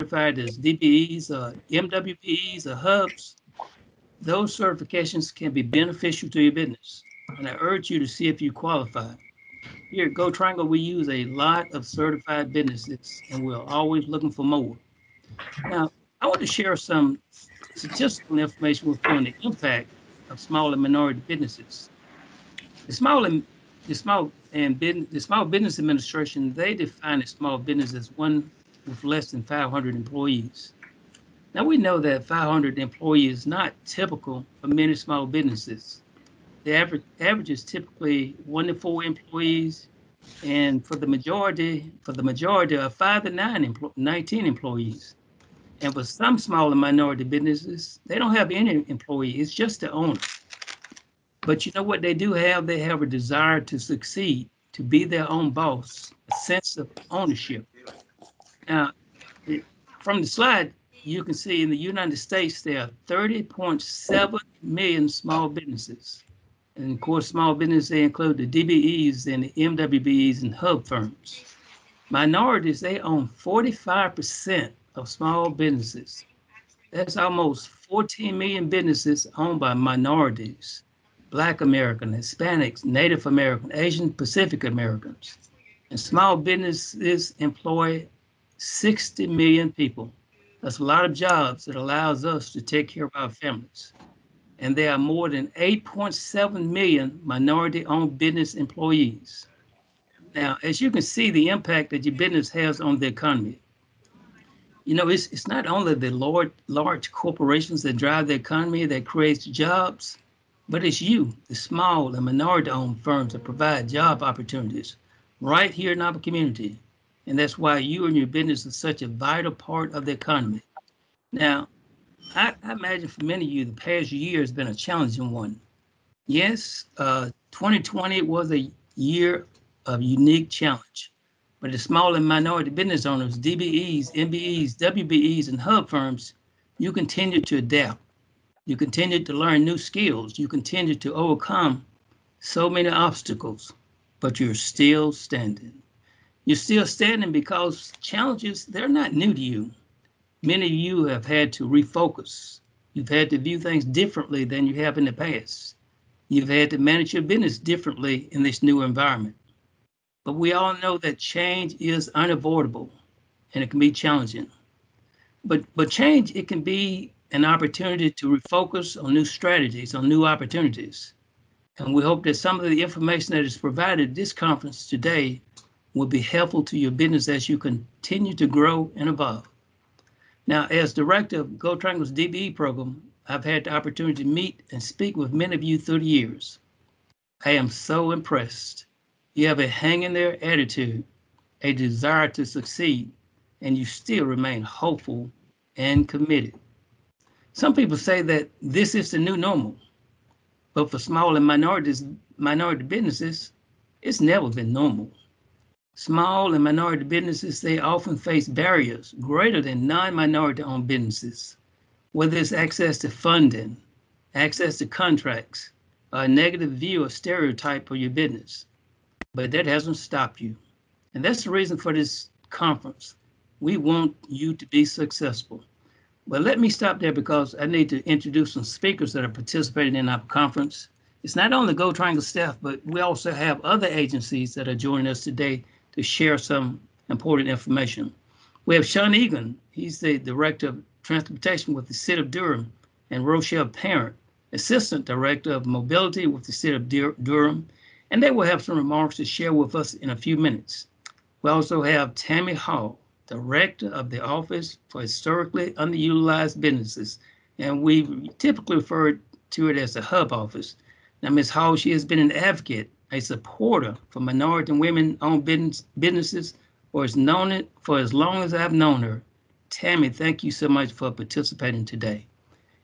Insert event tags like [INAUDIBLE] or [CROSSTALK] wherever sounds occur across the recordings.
certified as DBEs or uh, MWBEs or uh, hubs, those certifications can be beneficial to your business. And I urge you to see if you qualify. Here at Go Triangle, we use a lot of certified businesses and we're always looking for more. Now, I want to share some statistical information with you on the impact of small and minority businesses. The small and the small and business, the Small Business Administration, they define a small business as one with less than 500 employees. Now we know that 500 employees is not typical for many small businesses. The average average is typically one to four employees, and for the majority, for the majority of five to nine, empl- 19 employees. And for some small and minority businesses, they don't have any employees, it's just the owner. But you know what they do have? They have a desire to succeed, to be their own boss, a sense of ownership. Now, from the slide, you can see in the United States, there are 30.7 million small businesses. And of course, small business, they include the DBEs and the MWBEs and hub firms. Minorities, they own 45% of small businesses. That's almost 14 million businesses owned by minorities, Black American, Hispanics, Native American, Asian Pacific Americans. And small businesses employ 60 million people. That's a lot of jobs that allows us to take care of our families. And there are more than 8.7 million minority-owned business employees. Now, as you can see, the impact that your business has on the economy. You know, it's, it's not only the large, large corporations that drive the economy that creates jobs, but it's you, the small and minority-owned firms that provide job opportunities right here in our community. And that's why you and your business is such a vital part of the economy. Now, I, I imagine for many of you, the past year has been a challenging one. Yes, uh, 2020 was a year of unique challenge, but the small and minority business owners, DBEs, MBEs, WBEs, and hub firms, you continue to adapt. You continue to learn new skills. You continue to overcome so many obstacles, but you're still standing. You're still standing because challenges, they're not new to you. Many of you have had to refocus. You've had to view things differently than you have in the past. You've had to manage your business differently in this new environment. But we all know that change is unavoidable and it can be challenging. But but change it can be an opportunity to refocus on new strategies, on new opportunities. And we hope that some of the information that is provided at this conference today will be helpful to your business as you continue to grow and evolve. Now, as director of Go Triangle's DBE program, I've had the opportunity to meet and speak with many of you through the years. I am so impressed. You have a hang in there attitude, a desire to succeed, and you still remain hopeful and committed. Some people say that this is the new normal, but for small and minorities, minority businesses, it's never been normal. Small and minority businesses, they often face barriers greater than non-minority owned businesses, whether it's access to funding, access to contracts, or a negative view or stereotype of your business. But that hasn't stopped you. And that's the reason for this conference. We want you to be successful. But let me stop there because I need to introduce some speakers that are participating in our conference. It's not only Go Triangle staff, but we also have other agencies that are joining us today to share some important information. We have Sean Egan. He's the Director of Transportation with the City of Durham, and Rochelle Parent, Assistant Director of Mobility with the City of Dur- Durham, and they will have some remarks to share with us in a few minutes. We also have Tammy Hall, Director of the Office for Historically Underutilized Businesses, and we typically refer to it as the Hub Office. Now, Ms. Hall, she has been an advocate, a supporter for minority and women-owned business, businesses, or has known it for as long as I've known her. Tammy, thank you so much for participating today.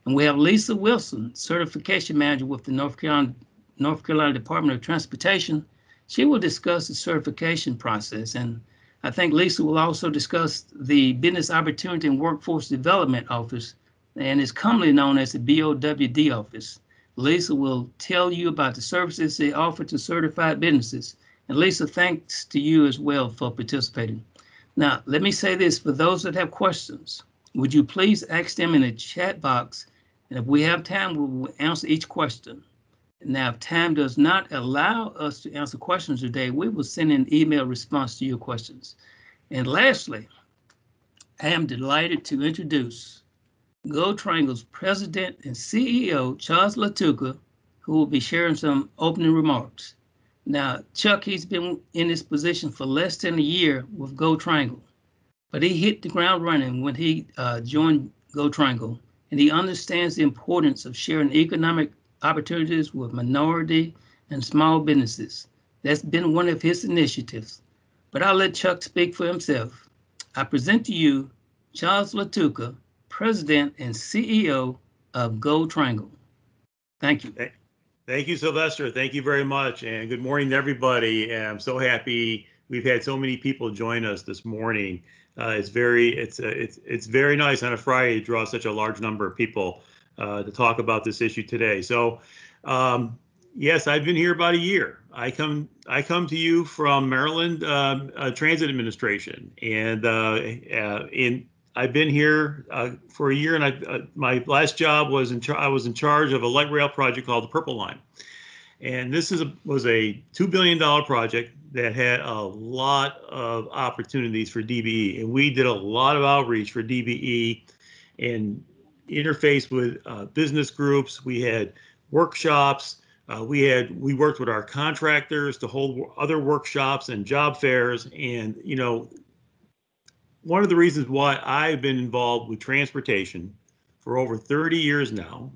And we have Lisa Wilson, Certification Manager with the North Carolina, North Carolina Department of Transportation. She will discuss the certification process and I think Lisa will also discuss the Business Opportunity and Workforce Development Office and is commonly known as the BOWD office. Lisa will tell you about the services they offer to certified businesses. And Lisa, thanks to you as well for participating. Now, let me say this for those that have questions. Would you please ask them in the chat box? And if we have time, we will answer each question. Now, if time does not allow us to answer questions today, we will send an email response to your questions. And lastly, I am delighted to introduce Go Triangle's president and CEO, Charles Lattuca, who will be sharing some opening remarks. Now, Chuck, he's been in this position for less than a year with Go Triangle, but he hit the ground running when he uh, joined Go Triangle, and he understands the importance of sharing economic opportunities with minority and small businesses. That's been one of his initiatives. But I'll let Chuck speak for himself. I present to you Charles Lattuca, President and CEO of Go Triangle. Thank you. Thank you, Sylvester. Thank you very much. And good morning to everybody. And I'm so happy we've had so many people join us this morning. Uh, it's very it's uh, it's it's very nice on a Friday to draw such a large number of people uh, to talk about this issue today. So, um, yes, I've been here about a year. I come I come to you from Maryland um, uh, Transit Administration, and uh, uh, in I've been here uh, for a year, and I, my last job was in I was in charge of a light rail project called the Purple Line, and this is a, was a two billion dollar project that had a lot of opportunities for DBE, and we did a lot of outreach for DBE, and interface with uh, business groups. We had workshops. Uh, we had we worked with our contractors to hold other workshops and job fairs. And you know, one of the reasons why I've been involved with transportation for over 30 years now,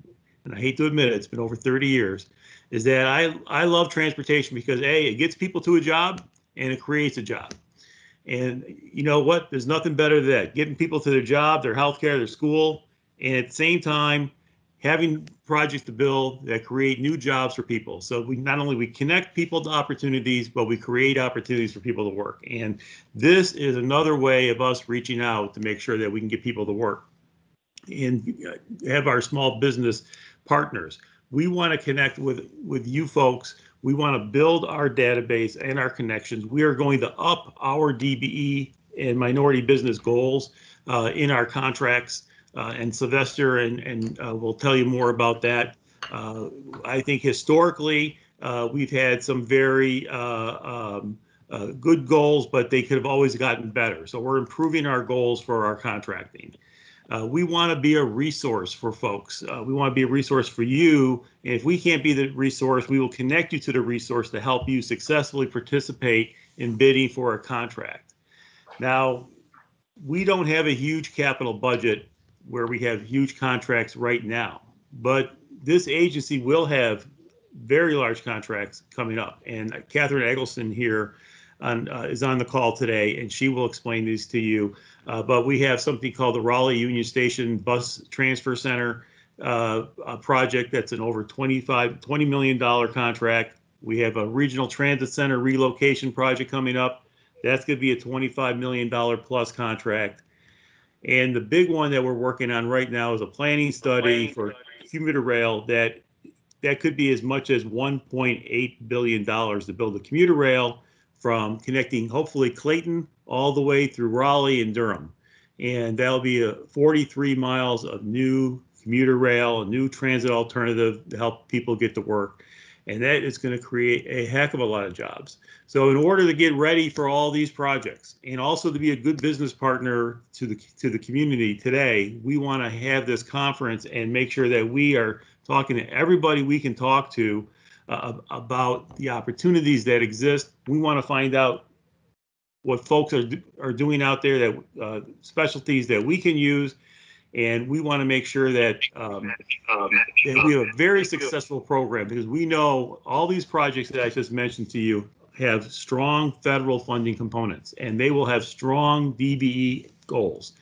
and I hate to admit it, it's been over 30 years, is that I I love transportation because a it gets people to a job and it creates a job. And you know what? There's nothing better than that. Getting people to their job, their healthcare, their school, and at the same time having projects to build that create new jobs for people. So we not only we connect people to opportunities but we create opportunities for people to work. And this is another way of us reaching out to make sure that we can get people to work and have our small business partners. We want to connect with with you folks. We want to build our database and our connections. We are going to up our dbe and minority business goals uh, in our contracts. uh, and Sylvester and, and uh, will tell you more about that. Uh, I think historically, we've had some very um, good goals, but they could have always gotten better. So we're improving our goals for our contracting. Uh, we want to be a resource for folks. Uh, we want to be a resource for you. And if we can't be the resource, we will connect you to the resource to help you successfully participate in bidding for a contract. Now, we don't have a huge capital budget where we have huge contracts right now. But this agency will have very large contracts coming up. And Catherine Eggleston here on, uh, is on the call today, and she will explain these to you. Uh, but we have something called the Raleigh Union Station Bus Transfer Center uh, project that's an over 25, $20 million contract. We have a regional transit center relocation project coming up. That's going to be a $25 million plus contract. And the big one that we're working on right now is a planning study for commuter rail that that could be as much as 1.8 billion dollars to build a commuter rail from connecting hopefully Clayton all the way through Raleigh and Durham. And that'll be a 43 miles of new commuter rail, a new transit alternative to help people get to work and that is going to create a heck of a lot of jobs. So in order to get ready for all these projects and also to be a good business partner to the to the community today, we want to have this conference and make sure that we are talking to everybody we can talk to uh, about the opportunities that exist. We want to find out what folks are are doing out there that uh, specialties that we can use and we want to make sure that, um, um, that we have a very successful program because we know all these projects that I just mentioned to you have strong federal funding components and they will have strong DBE goals.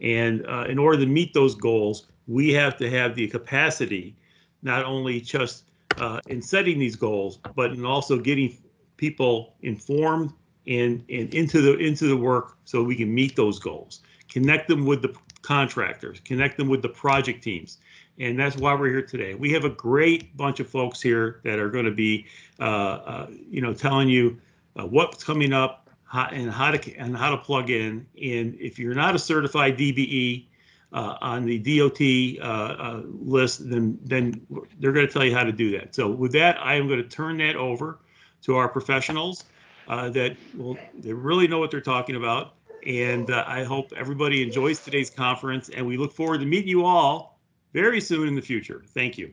And uh, in order to meet those goals, we have to have the capacity, not only just uh, in setting these goals, but in also getting people informed and, and into the into the work so we can meet those goals. Connect them with the contractors, connect them with the project teams. And that's why we're here today. We have a great bunch of folks here that are going to be, uh, uh, you know, telling you uh, what's coming up, how, and how to and how to plug in. And if you're not a certified DBE uh, on the DOT uh, uh, list, then then they're going to tell you how to do that. So with that, I am going to turn that over to our professionals that will they really know what they're talking about. And uh, I hope everybody enjoys today's conference, and we look forward to meeting you all very soon in the future. Thank you.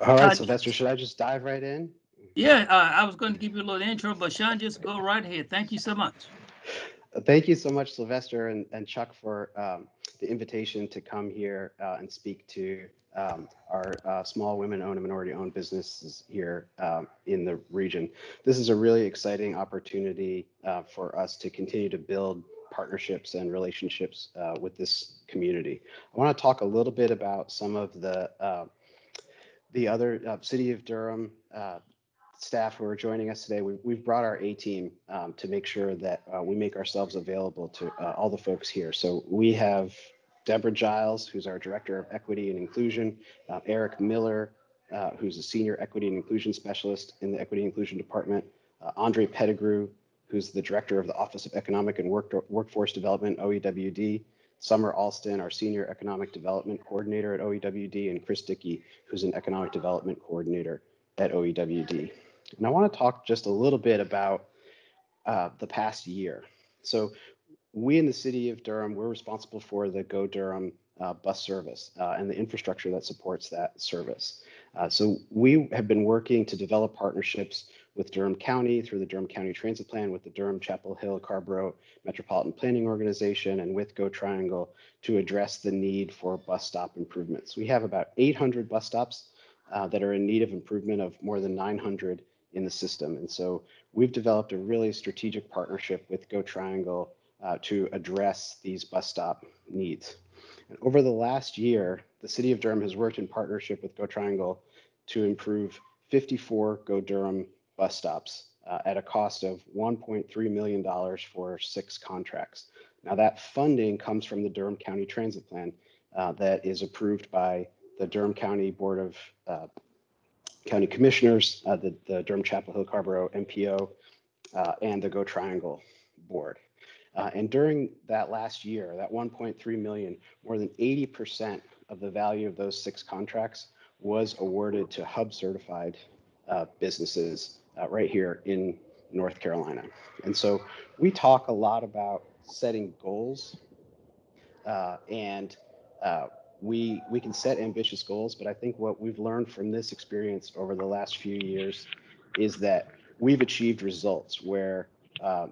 All right, Uh, Sylvester, should I just dive right in? Yeah, uh, I was going to give you a little intro, but Sean, just go right ahead. Thank you so much. Uh, Thank you so much, Sylvester and, and Chuck, for um, the invitation to come here uh, and speak to um, our uh, small women-owned and minority-owned businesses here um, in the region. This is a really exciting opportunity uh, for us to continue to build partnerships and relationships uh, with this community. I want to talk a little bit about some of the uh, the other uh, City of Durham uh, staff who are joining us today, we, we've brought our A team um, to make sure that we make ourselves available to all the folks here. So we have Deborah Giles, who's our Director of Equity and Inclusion, uh, Eric Miller, uh, who's a Senior Equity and Inclusion Specialist in the Equity and Inclusion Department, uh, Andre Pettigrew, who's the Director of the Office of Economic and Work, Workforce Development, OEWD, Summer Alston, our Senior Economic Development Coordinator at OEWD, and Chris Dickey, who's an Economic Development Coordinator at OEWD. And I want to talk just a little bit about uh, the past year. So we in the city of Durham, we're responsible for the Go Durham uh, bus service uh, and the infrastructure that supports that service. Uh, so we have been working to develop partnerships with Durham County through the Durham County Transit Plan, with the Durham Chapel Hill Carrboro Metropolitan Planning Organization, and with Go Triangle to address the need for bus stop improvements. We have about 800 bus stops uh, that are in need of improvement of more than 900 in the system. And so we've developed a really strategic partnership with Go Triangle uh, to address these bus stop needs. And over the last year, the city of Durham has worked in partnership with Go Triangle to improve 54 Go Durham bus stops uh, at a cost of $1.3 million for six contracts. Now that funding comes from the Durham County Transit Plan uh, that is approved by the Durham County Board of uh, County Commissioners, uh, the, the Durham Chapel Hill Carrboro MPO, uh, and the Go Triangle Board. Uh, and during that last year, that 1.3 million, more than 80% of the value of those six contracts was awarded to hub certified uh, businesses uh, right here in North Carolina. And so we talk a lot about setting goals uh, and uh, we we can set ambitious goals, but I think what we've learned from this experience over the last few years is that we've achieved results where uh,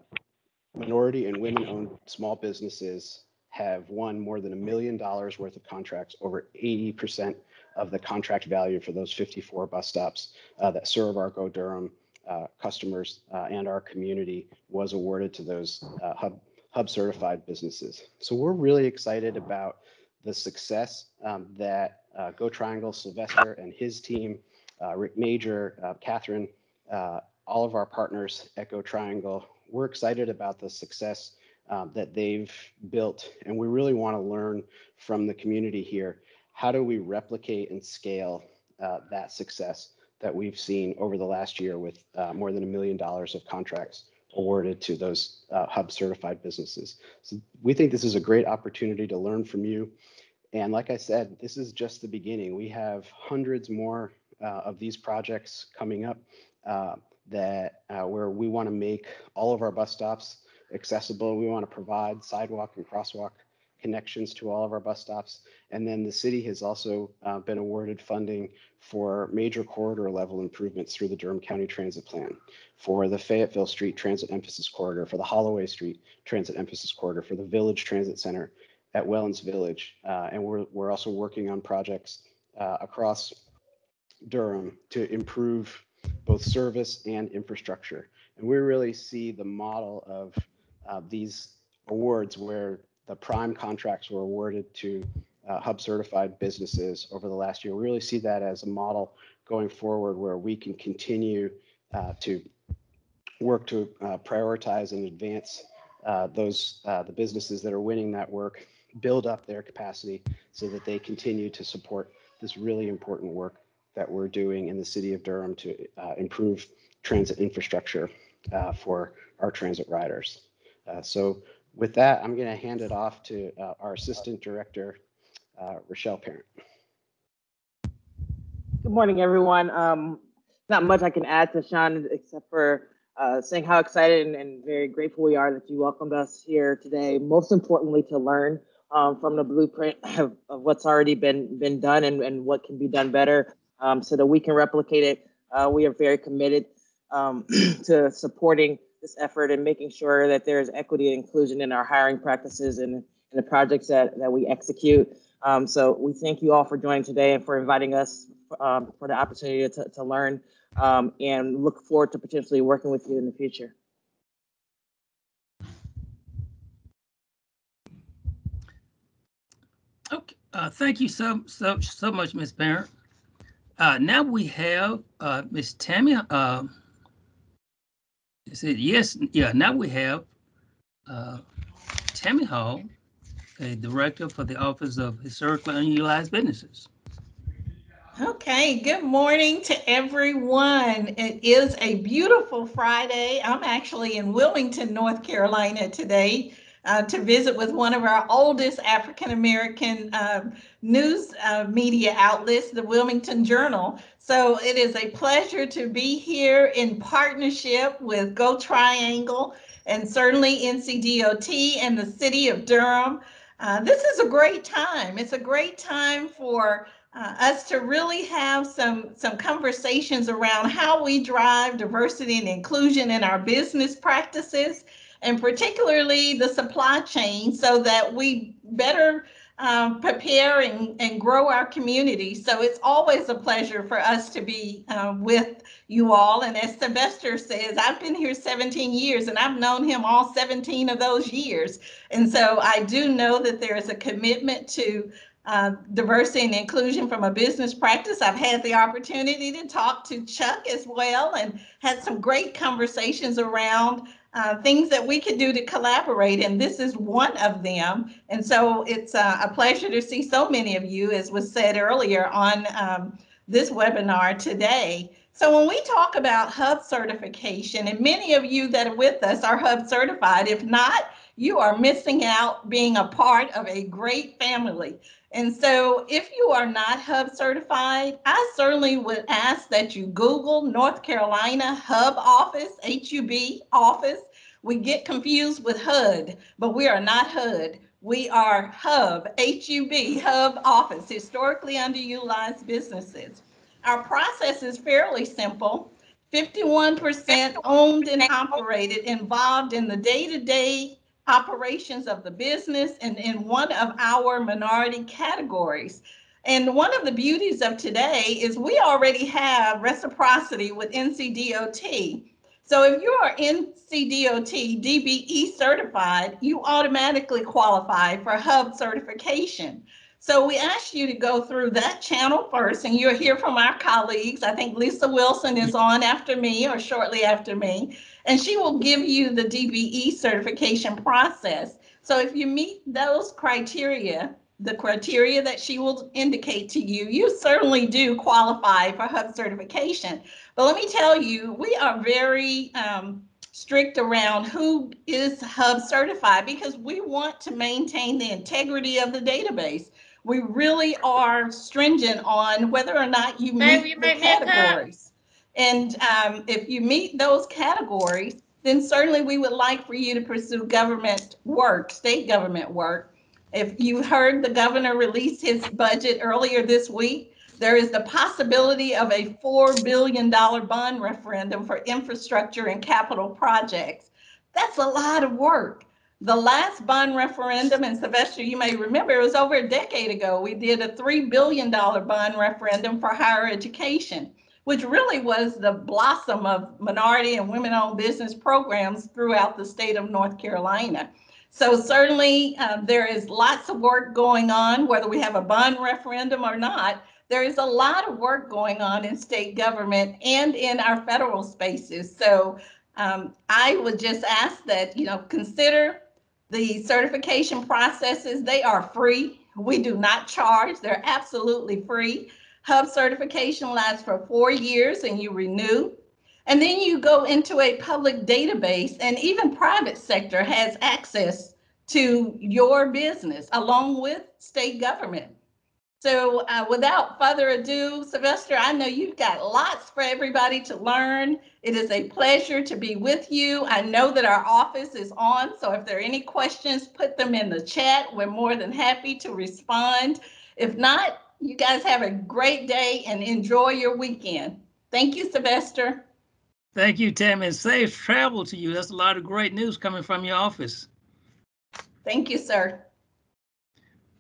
minority and women-owned small businesses have won more than a million dollars worth of contracts, over 80% of the contract value for those 54 bus stops uh, that serve our Go Durham uh, customers uh, and our community was awarded to those uh, hub hub certified businesses. So we're really excited about the success um, that uh, Go Triangle, Sylvester and his team, uh, Rick Major, Catherine, all of our partners at Go Triangle, we're excited about the success um, that they've built. And we really want to learn from the community here. How do we replicate and scale uh, that success that we've seen over the last year with uh, more than a million dollars of contracts awarded to those uh, hub certified businesses. So we think this is a great opportunity to learn from you. And like I said, this is just the beginning. We have hundreds more uh, of these projects coming up uh, that uh, where we want to make all of our bus stops accessible. We want to provide sidewalk and crosswalk connections to all of our bus stops. And then the city has also uh, been awarded funding for major corridor level improvements through the Durham County Transit Plan, for the Fayetteville Street Transit Emphasis Corridor, for the Holloway Street Transit Emphasis Corridor, for the Village Transit Center at Wellons Village. Uh, and we're, we're also working on projects uh, across Durham to improve both service and infrastructure. And we really see the model of uh, these awards where the prime contracts were awarded to uh, hub certified businesses over the last year. We really see that as a model going forward where we can continue uh, to work to uh, prioritize and advance uh, those uh, the businesses that are winning that work, build up their capacity so that they continue to support this really important work that we're doing in the city of Durham to uh, improve transit infrastructure uh, for our transit riders. Uh, so with that, I'm going to hand it off to uh, our Assistant Director, uh, Rochelle Parent. Good morning, everyone. Um, not much I can add to Sean except for uh, saying how excited and, and, very grateful we are that you welcomed us here today. Most importantly, to learn um, from the blueprint of, of, what's already been been done and, and what can be done better, um, so that we can replicate it. Uh, we are very committed um, [CLEARS THROAT] to supporting this effort and making sure that there is equity and inclusion in our hiring practices and in the projects that that we execute. Um, so we thank you all for joining today and for inviting us um, for the opportunity to, to learn um, and look forward to potentially working with you in the future. Okay, uh, thank you so so so much, Ms. Parent. Uh, now we have uh, Ms. Tammy. Uh, said yes, yeah. Now we have uh, Tammy Hall, a director for the Office of Historically Unutilized Businesses. Okay, good morning to everyone. It is a beautiful Friday. I'm actually in Wilmington, North Carolina today uh, to visit with one of our oldest African American uh, news uh, media outlets, the Wilmington Journal. So it is a pleasure to be here in partnership with Go Triangle and certainly NCDOT and the city of Durham. Uh, this is a great time. It's a great time for uh, us to really have some some conversations around how we drive diversity and inclusion in our business practices and particularly the supply chain so that we better um, prepare and, and grow our community. So it's always a pleasure for us to be uh, with you all. And as Sylvester says, I've been here 17 years and I've known him all 17 of those years. And so I do know that there is a commitment to uh, diversity and inclusion from a business practice. I've had the opportunity to talk to Chuck as well and had some great conversations around uh, things that we could do to collaborate, and this is one of them. And so it's uh, a pleasure to see so many of you, as was said earlier, on um, this webinar today. So when we talk about hub certification, and many of you that are with us are hub certified, if not, you are missing out being a part of a great family. And so if you are not Hub certified, I certainly would ask that you Google North Carolina Hub Office, HUB office. We get confused with HUD, but we are not HUD. We are Hub, HUB, Hub Office, historically underutilized businesses. Our process is fairly simple. 51% owned and operated, involved in the day-to-day operations of the business and in one of our minority categories. And one of the beauties of today is we already have reciprocity with NCDOT. So if you are NCDOT DBE certified, you automatically qualify for hub certification. So we asked you to go through that channel first, and you'll hear from our colleagues. I think Lisa Wilson is on after me or shortly after me and she will give you the DBE certification process. So if you meet those criteria, the criteria that she will indicate to you, you certainly do qualify for HUB certification. But let me tell you, we are very um, strict around who is HUB certified because we want to maintain the integrity of the database. We really are stringent on whether or not you meet the categories. And um, if you meet those categories, then certainly we would like for you to pursue government work, state government work. If you heard the governor release his budget earlier this week, there is the possibility of a $4 billion bond referendum for infrastructure and capital projects. That's a lot of work. The last bond referendum, and Sylvester, you may remember, it was over a decade ago. We did a $3 billion bond referendum for higher education which really was the blossom of minority and women owned business programs throughout the state of North Carolina. So certainly uh, there is lots of work going on, whether we have a bond referendum or not. There is a lot of work going on in state government and in our federal spaces. So um, I would just ask that, you know, consider the certification processes. They are free. We do not charge, they're absolutely free. Hub certification lasts for four years and you renew. And then you go into a public database, and even private sector has access to your business along with state government. So uh, without further ado, Sylvester, I know you've got lots for everybody to learn. It is a pleasure to be with you. I know that our office is on, so if there are any questions, put them in the chat. We're more than happy to respond. If not, you guys have a great day and enjoy your weekend. Thank you, Sylvester. Thank you, Tammy, and safe travel to you. That's a lot of great news coming from your office. Thank you, sir.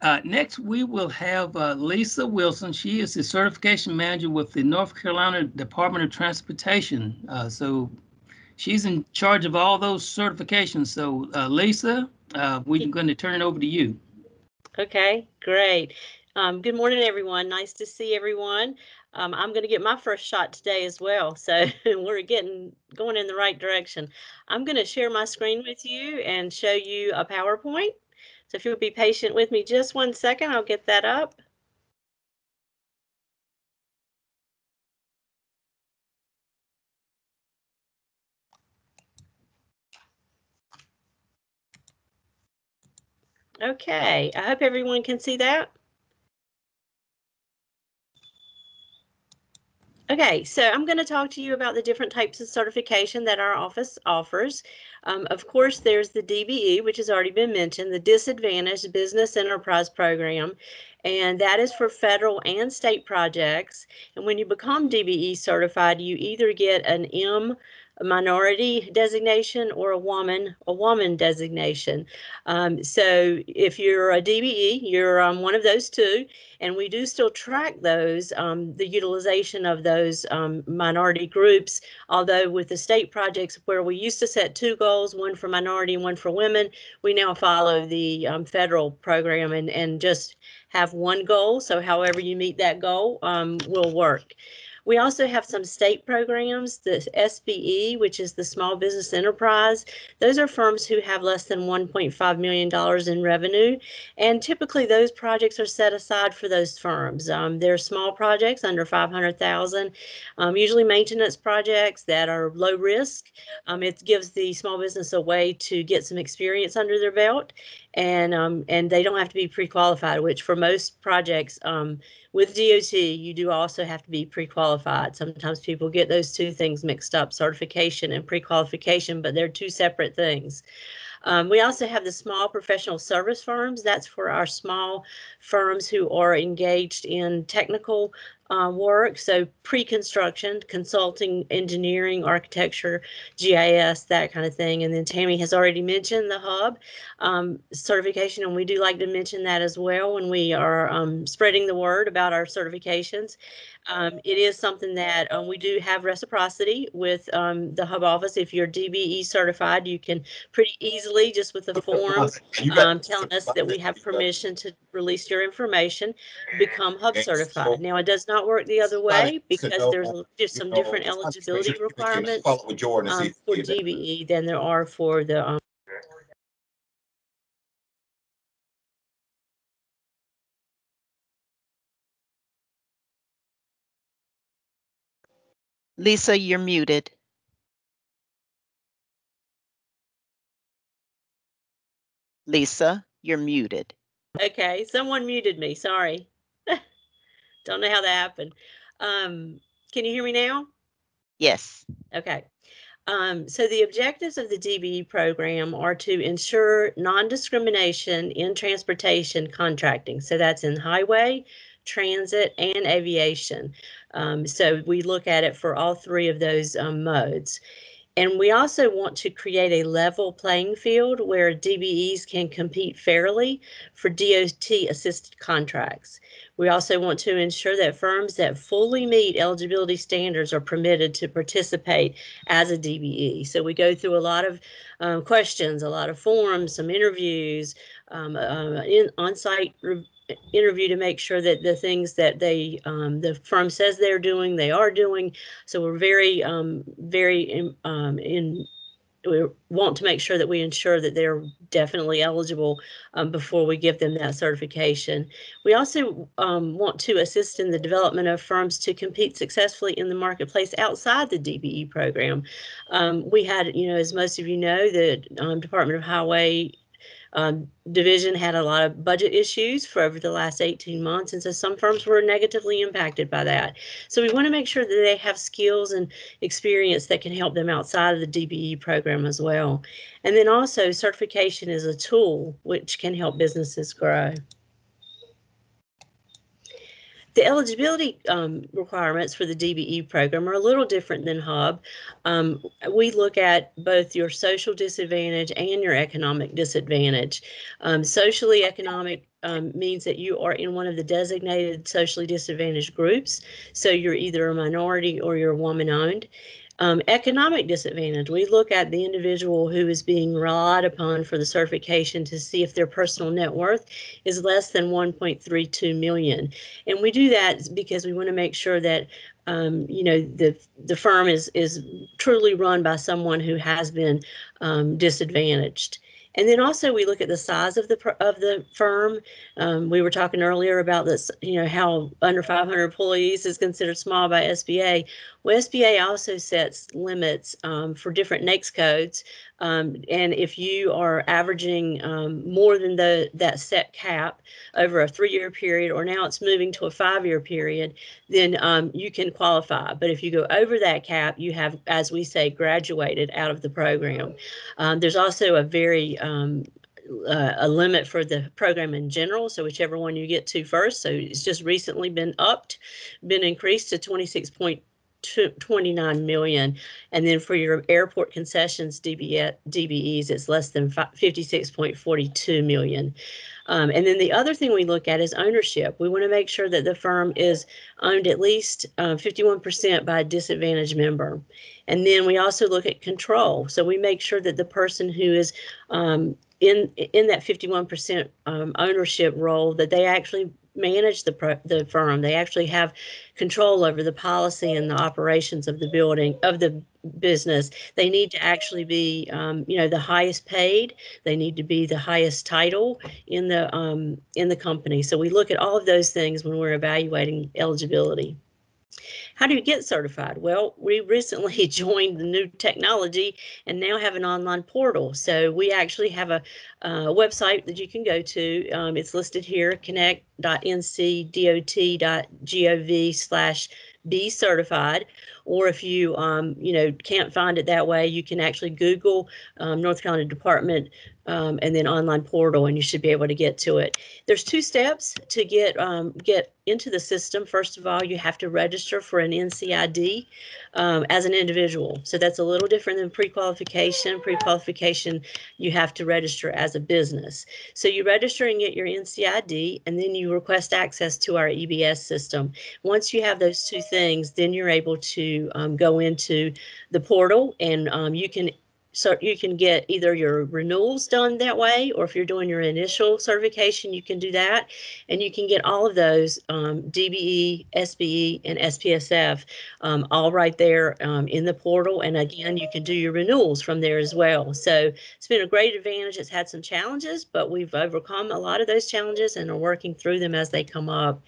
Uh, next, we will have uh, Lisa Wilson. She is the certification manager with the North Carolina Department of Transportation. Uh, so she's in charge of all those certifications. So uh, Lisa, uh, we're going to turn it over to you. Okay, great. Um, good morning, everyone. Nice to see everyone. Um, I'm going to get my first shot today as well. So [LAUGHS] we're getting going in the right direction. I'm going to share my screen with you and show you a PowerPoint. So if you'll be patient with me just one second, I'll get that up. Okay, I hope everyone can see that. Okay, so I'm going to talk to you about the different types of certification that our office offers. Um, of course, there's the DBE, which has already been mentioned, the Disadvantaged Business Enterprise Program, and that is for federal and state projects. And when you become DBE certified, you either get an M a minority designation or a woman a woman designation. Um, so if you're a DBE, you're um, one of those two, and we do still track those um, the utilization of those um, minority groups. Although with the state projects where we used to set two goals, one for minority and one for women, we now follow the um, federal program and and just have one goal. So however you meet that goal um, will work. We also have some state programs, the SBE, which is the Small Business Enterprise. Those are firms who have less than $1.5 million in revenue. And typically those projects are set aside for those firms. Um, they're small projects under 500,000, um, usually maintenance projects that are low risk. Um, it gives the small business a way to get some experience under their belt and um, and they don't have to be pre-qualified, which for most projects um, with DOT, you do also have to be pre-qualified. Sometimes people get those two things mixed up, certification and pre-qualification, but they're two separate things. Um, we also have the small professional service firms. That's for our small firms who are engaged in technical uh, work. So pre-construction, consulting, engineering, architecture, GIS, that kind of thing. And then Tammy has already mentioned the hub um, certification, and we do like to mention that as well when we are um, spreading the word about our certifications. Um, it is something that um, we do have reciprocity with um, the hub office. If you're DBE certified, you can pretty easily, just with a form um, telling us that we have permission to release your information, become hub certified. Now, it does not work the other way because there's just some different eligibility requirements um, for DBE than there are for the Lisa, you're muted. Lisa, you're muted. Okay, someone muted me. Sorry. [LAUGHS] Don't know how that happened. Um, can you hear me now? Yes. Okay. Um, so the objectives of the DBE program are to ensure non-discrimination in transportation contracting. So that's in highway, transit, and aviation. Um, so we look at it for all three of those um, modes. And we also want to create a level playing field where DBEs can compete fairly for DOT assisted contracts. We also want to ensure that firms that fully meet eligibility standards are permitted to participate as a DBE. So we go through a lot of um, questions, a lot of forms, some interviews, um, uh, in, on-site interview to make sure that the things that they um, the firm says they're doing they are doing so we're very um, very in, um, in we want to make sure that we ensure that they're definitely eligible um, before we give them that certification. We also um, want to assist in the development of firms to compete successfully in the marketplace outside the DBE program. Um, we had, you know, as most of you know, the Department of Highway um, division had a lot of budget issues for over the last 18 months, and so some firms were negatively impacted by that. So we want to make sure that they have skills and experience that can help them outside of the DBE program as well. And then also certification is a tool which can help businesses grow. The eligibility um, requirements for the DBE program are a little different than HUB. Um, we look at both your social disadvantage and your economic disadvantage. Um, socially economic um, means that you are in one of the designated socially disadvantaged groups. So you're either a minority or you're woman owned. Um, economic disadvantage, we look at the individual who is being relied upon for the certification to see if their personal net worth is less than 1.32 million. And we do that because we want to make sure that um, you know the the firm is is truly run by someone who has been um, disadvantaged. And then also we look at the size of the of the firm. Um, we were talking earlier about this, you know, how under 500 employees is considered small by SBA. Well, SBA also sets limits um, for different NAICS codes. Um, and if you are averaging um, more than the that set cap over a three-year period, or now it's moving to a five-year period, then um, you can qualify. But if you go over that cap, you have, as we say, graduated out of the program. Um, there's also a very um, uh, a limit for the program in general. So whichever one you get to first. So it's just recently been upped, been increased to 26.2 29 million. And then for your airport concessions DBE, DBEs, it's less than 56.42 million. Um, and then the other thing we look at is ownership. We want to make sure that the firm is owned at least 51% uh, by a disadvantaged member. And then we also look at control. So we make sure that the person who is um, in in that 51% um, ownership role that they actually manage the the firm. They actually have control over the policy and the operations of the building of the business. They need to actually be, um, you know, the highest paid. They need to be the highest title in the um, in the company. So we look at all of those things when we're evaluating eligibility. How do you get certified? Well, we recently [LAUGHS] joined the new technology and now have an online portal. So we actually have a, website that you can go to. Um, it's listed here, connect.ncdot.gov slash be certified or if you um, you know can't find it that way you can actually google um, north carolina department um, and then online portal and you should be able to get to it. There's two steps to get um, get into the system. First of all you have to register for an ncid um, as an individual. So that's a little different than pre-qualification. Pre-qualification you have to register as a business. So you register and get your ncid and then you request access to our ebs system. Once you have those two things then you're able to um, go into the portal and um, you can so you can get either your renewals done that way, or if you're doing your initial certification, you can do that. And you can get all of those um, DBE, SBE, and SPSF um, all right there um, in the portal. And again, you can do your renewals from there as well. So it's been a great advantage. It's had some challenges, but we've overcome a lot of those challenges and are working through them as they come up.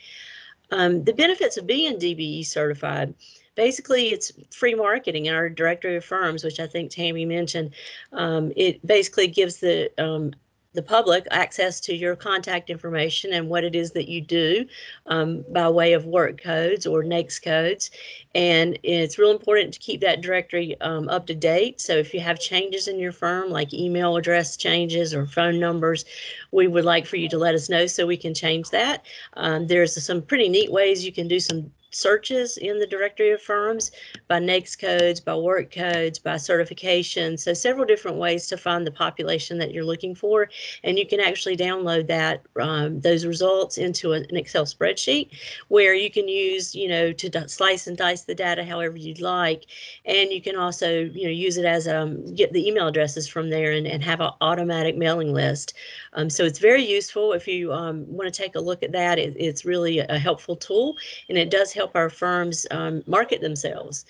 Um, the benefits of being DBE certified basically it's free marketing in our directory of firms, which I think Tammy mentioned. Um, it basically gives the um, the public access to your contact information and what it is that you do um, by way of work codes or NAICS codes. And it's real important to keep that directory um, up to date. So if you have changes in your firm, like email address changes or phone numbers, we would like for you to let us know so we can change that. Um, there's some pretty neat ways you can do some searches in the directory of firms by NAICS codes, by work codes, by certification. So several different ways to find the population that you're looking for. And you can actually download that um, those results into an Excel spreadsheet where you can use, you know, to slice and dice the data however you'd like. And you can also, you know, use it as um, get the email addresses from there and, and have an automatic mailing list. Um, so it's very useful if you um, want to take a look at that. It, it's really a helpful tool and it does help our firms um, market themselves.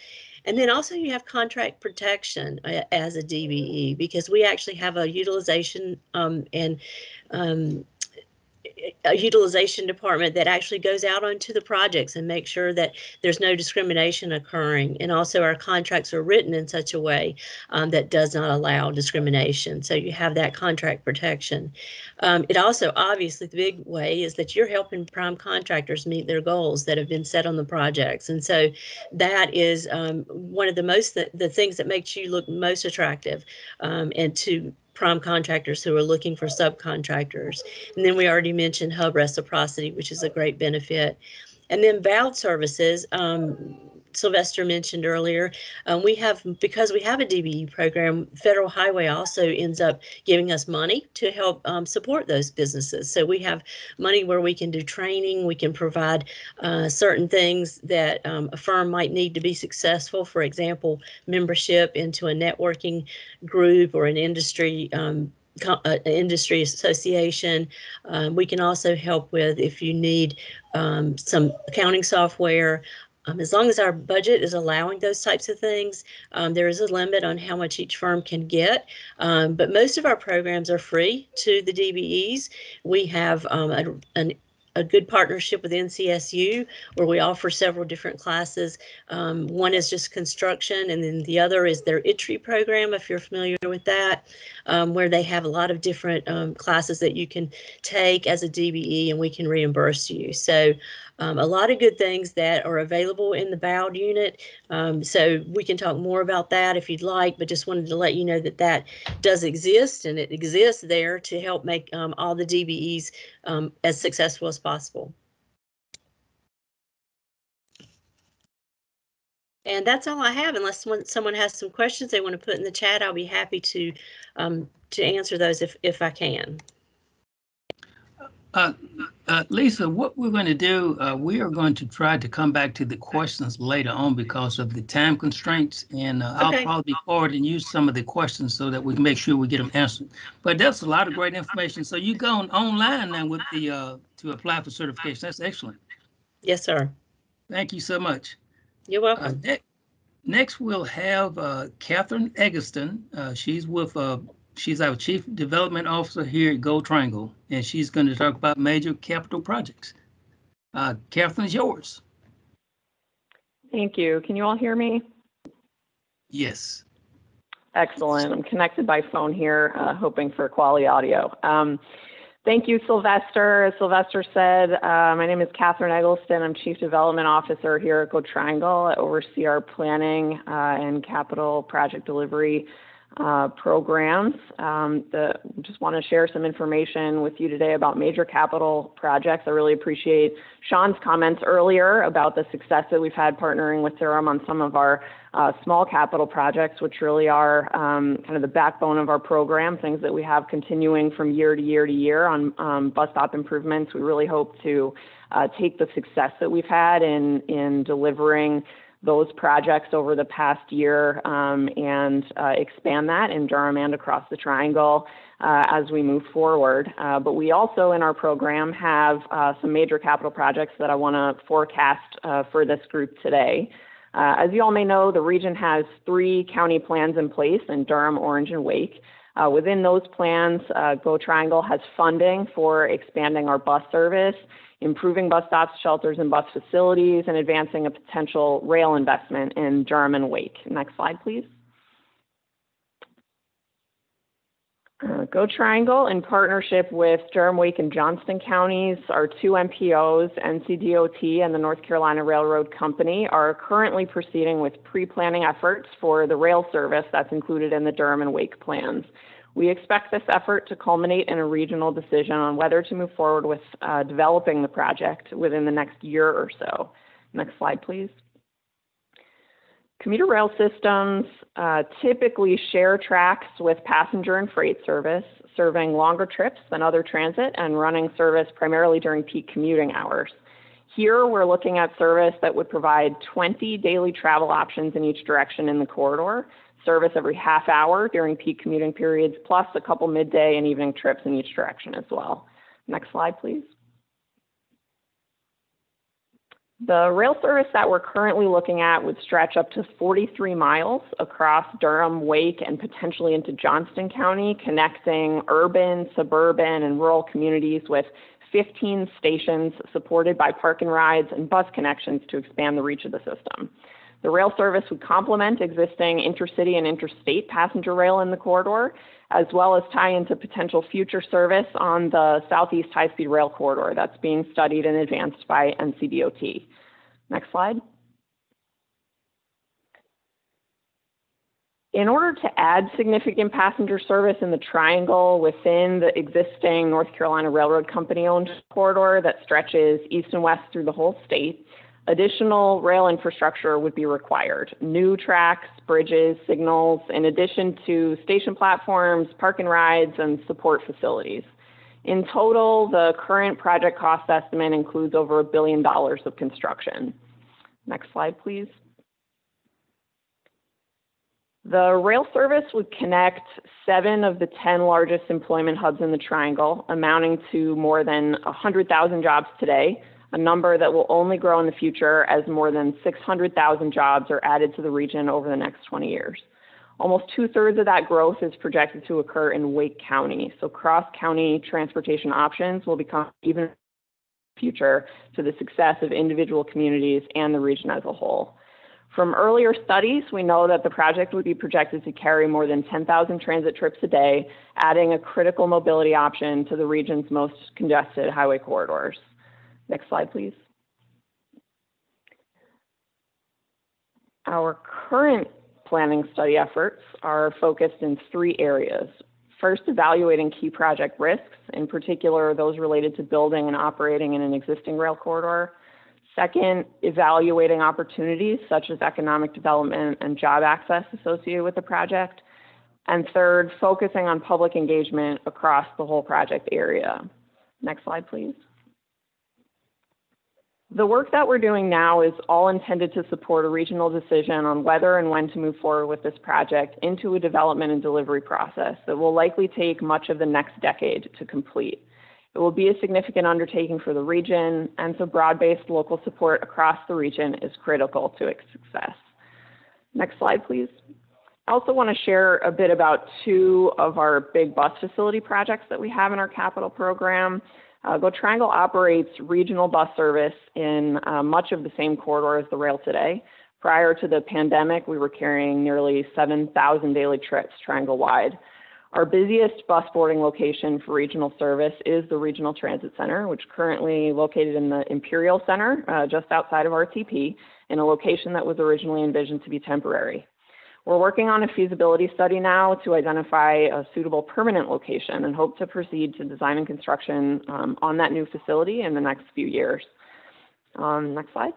And then also you have contract protection uh, as a DBE because we actually have a utilization um, and um, a utilization department that actually goes out onto the projects and makes sure that there's no discrimination occurring. And also our contracts are written in such a way um, that does not allow discrimination. So you have that contract protection. Um, it also, obviously, the big way is that you're helping prime contractors meet their goals that have been set on the projects. And so that is um, one of the most, the, the things that makes you look most attractive um, and to prime contractors who are looking for subcontractors. And then we already mentioned hub reciprocity, which is a great benefit. And then VALD services, um, Sylvester mentioned earlier, um, we have, because we have a DBE program, Federal Highway also ends up giving us money to help um, support those businesses. So we have money where we can do training, we can provide uh, certain things that um, a firm might need to be successful. For example, membership into a networking group or an industry um, uh, industry association. Um, we can also help with if you need um, some accounting software. Um, as long as our budget is allowing those types of things, um, there is a limit on how much each firm can get. Um, but most of our programs are free to the DBEs. We have um, a, an a good partnership with NCSU where we offer several different classes. Um, one is just construction, and then the other is their ITRE program, if you're familiar with that, um, where they have a lot of different um, classes that you can take as a DBE and we can reimburse you. So um, a lot of good things that are available in the VALD unit. Um, so we can talk more about that if you'd like, but just wanted to let you know that that does exist and it exists there to help make um, all the DBEs um, as successful as possible. And that's all I have. Unless someone, someone has some questions they want to put in the chat, I'll be happy to um, to answer those if if I can. Uh, uh, Lisa, what we're going to do, uh, we are going to try to come back to the questions later on because of the time constraints. And uh, I'll Okay. probably forward and use some of the questions so that we can make sure we get them answered. But that's a lot of great information. So you go on- online now with the, uh, to apply for certification. That's excellent. Yes, sir. Thank you so much. You're Uh, welcome. ne- Next, we'll have uh, Catherine Eggleston. Uh, She's with, uh, she's our Chief Development Officer here at Go Triangle, and she's going to talk about major capital projects. Uh, Catherine's yours. Thank you. Can you all hear me? Yes. Excellent. I'm connected by phone here, uh, hoping for quality audio. Um, thank you, Sylvester. As Sylvester said, uh, my name is Catherine Eggleston. I'm Chief Development Officer here at Go Triangle. I oversee our planning uh, and capital project delivery uh, programs. Um, the, just want to share some information with you today about major capital projects. I really appreciate Sean's comments earlier about the success that we've had partnering with Durham on some of our uh, small capital projects, which really are um, kind of the backbone of our program, things that we have continuing from year to year to year on um, bus stop improvements. We really hope to uh, take the success that we've had in, in delivering those projects over the past year um, and uh, expand that in Durham and across the Triangle uh, as we move forward. Uh, but we also in our program have uh, some major capital projects that I want to forecast uh, for this group today. Uh, as you all may know, the region has three county plans in place in Durham, Orange, and Wake. Within those plans, Go Triangle has funding for expanding our bus service, improving bus stops, shelters, and bus facilities, and advancing a potential rail investment in Durham and Wake. Next slide, please. Uh, Go Triangle, in partnership with Durham, Wake, and Johnston counties, our two MPOs, NCDOT and the North Carolina Railroad Company, are currently proceeding with pre-planning efforts for the rail service that's included in the Durham and Wake plans. We expect this effort to culminate in a regional decision on whether to move forward with uh, developing the project within the next year or so. Next slide, please. Commuter rail systems uh, typically share tracks with passenger and freight service, serving longer trips than other transit and running service primarily during peak commuting hours. Here, we're looking at service that would provide 20 daily travel options in each direction in the corridor, service every half hour during peak commuting periods, plus a couple midday and evening trips in each direction as well. Next slide, please. The rail service that we're currently looking at would stretch up to 43 miles across Durham, Wake, and potentially into Johnston County, connecting urban, suburban, and rural communities with 15 stations supported by park and rides and bus connections to expand the reach of the system. The rail service would complement existing intercity and interstate passenger rail in the corridor, as well as tie into potential future service on the Southeast High Speed Rail Corridor that's being studied and advanced by NCDOT. Next slide. In order to add significant passenger service in the triangle within the existing North Carolina Railroad Company owned corridor that stretches east and west through the whole state, additional rail infrastructure would be required. New tracks, bridges, signals, in addition to station platforms, park and rides, and support facilities. In total, the current project cost estimate includes over a billion dollars of construction. Next slide, please. The rail service would connect seven of the 10 largest employment hubs in the triangle, amounting to more than 100,000 jobs today, a number that will only grow in the future as more than 600,000 jobs are added to the region over the next 20 years. Almost two thirds of that growth is projected to occur in Wake County. So cross county transportation options will become even future to the success of individual communities and the region as a whole. From earlier studies, we know that the project would be projected to carry more than 10,000 transit trips a day, adding a critical mobility option to the region's most congested highway corridors. Next slide, please. Our current planning study efforts are focused in three areas. First, evaluating key project risks, in particular those related to building and operating in an existing rail corridor. Second, evaluating opportunities such as economic development and job access associated with the project. And third, focusing on public engagement across the whole project area. Next slide, please. The work that we're doing now is all intended to support a regional decision on whether and when to move forward with this project into a development and delivery process that will likely take much of the next decade to complete. It will be a significant undertaking for the region, and so broad-based local support across the region is critical to its success. Next slide, please. I also want to share a bit about two of our big bus facility projects that we have in our capital program. Uh, Go Triangle operates regional bus service in uh, much of the same corridor as the rail today. Prior to the pandemic, we were carrying nearly 7,000 daily trips triangle wide. Our busiest bus boarding location for regional service is the Regional Transit Center, which currently located in the Imperial Center, uh, just outside of RTP, in a location that was originally envisioned to be temporary. We're working on a feasibility study now to identify a suitable permanent location and hope to proceed to design and construction um, on that new facility in the next few years. Um, next slide.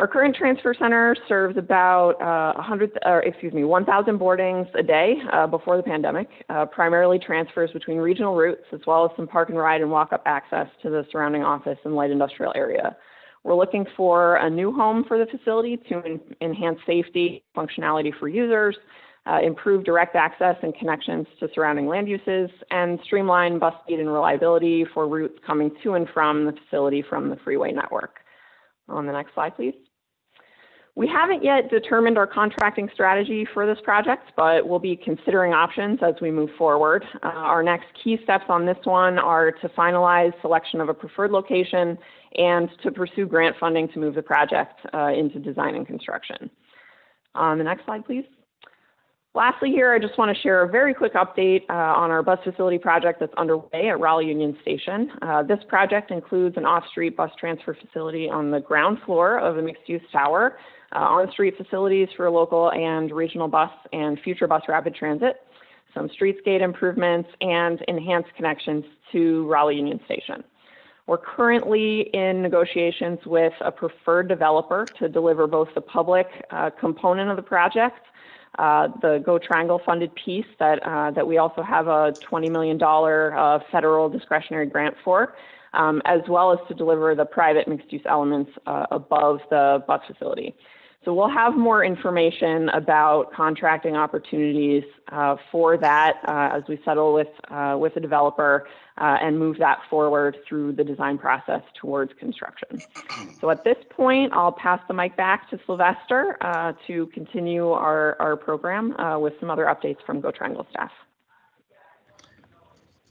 Our current transfer center serves about uh, 100, or excuse me, 1,000 boardings a day uh, before the pandemic, uh, primarily transfers between regional routes as well as some park and ride and walk up access to the surrounding office and light industrial area. We're looking for a new home for the facility to en enhance safety, functionality for users, uh, improve direct access and connections to surrounding land uses, and streamline bus speed and reliability for routes coming to and from the facility from the freeway network. On the next slide, please. We haven't yet determined our contracting strategy for this project, but we'll be considering options as we move forward. Uh, our next key steps on this one are to finalize selection of a preferred location and to pursue grant funding to move the project uh, into design and construction. On the next slide, please. Lastly here, I just want to share a very quick update uh, on our bus facility project that's underway at Raleigh Union Station. Uh, this project includes an off-street bus transfer facility on the ground floor of a mixed-use tower uh, on-street facilities for local and regional bus and future bus rapid transit, some streetscape improvements, and enhanced connections to Raleigh Union Station. We're currently in negotiations with a preferred developer to deliver both the public uh, component of the project, uh, the Go Triangle funded piece that, uh, that we also have a $20 million uh, federal discretionary grant for, um, as well as to deliver the private mixed use elements uh, above the bus facility. So we'll have more information about contracting opportunities uh, for that uh, as we settle with uh, with the developer uh, and move that forward through the design process towards construction. So at this point, I'll pass the mic back to Sylvester uh, to continue our, our program uh, with some other updates from Go Triangle staff.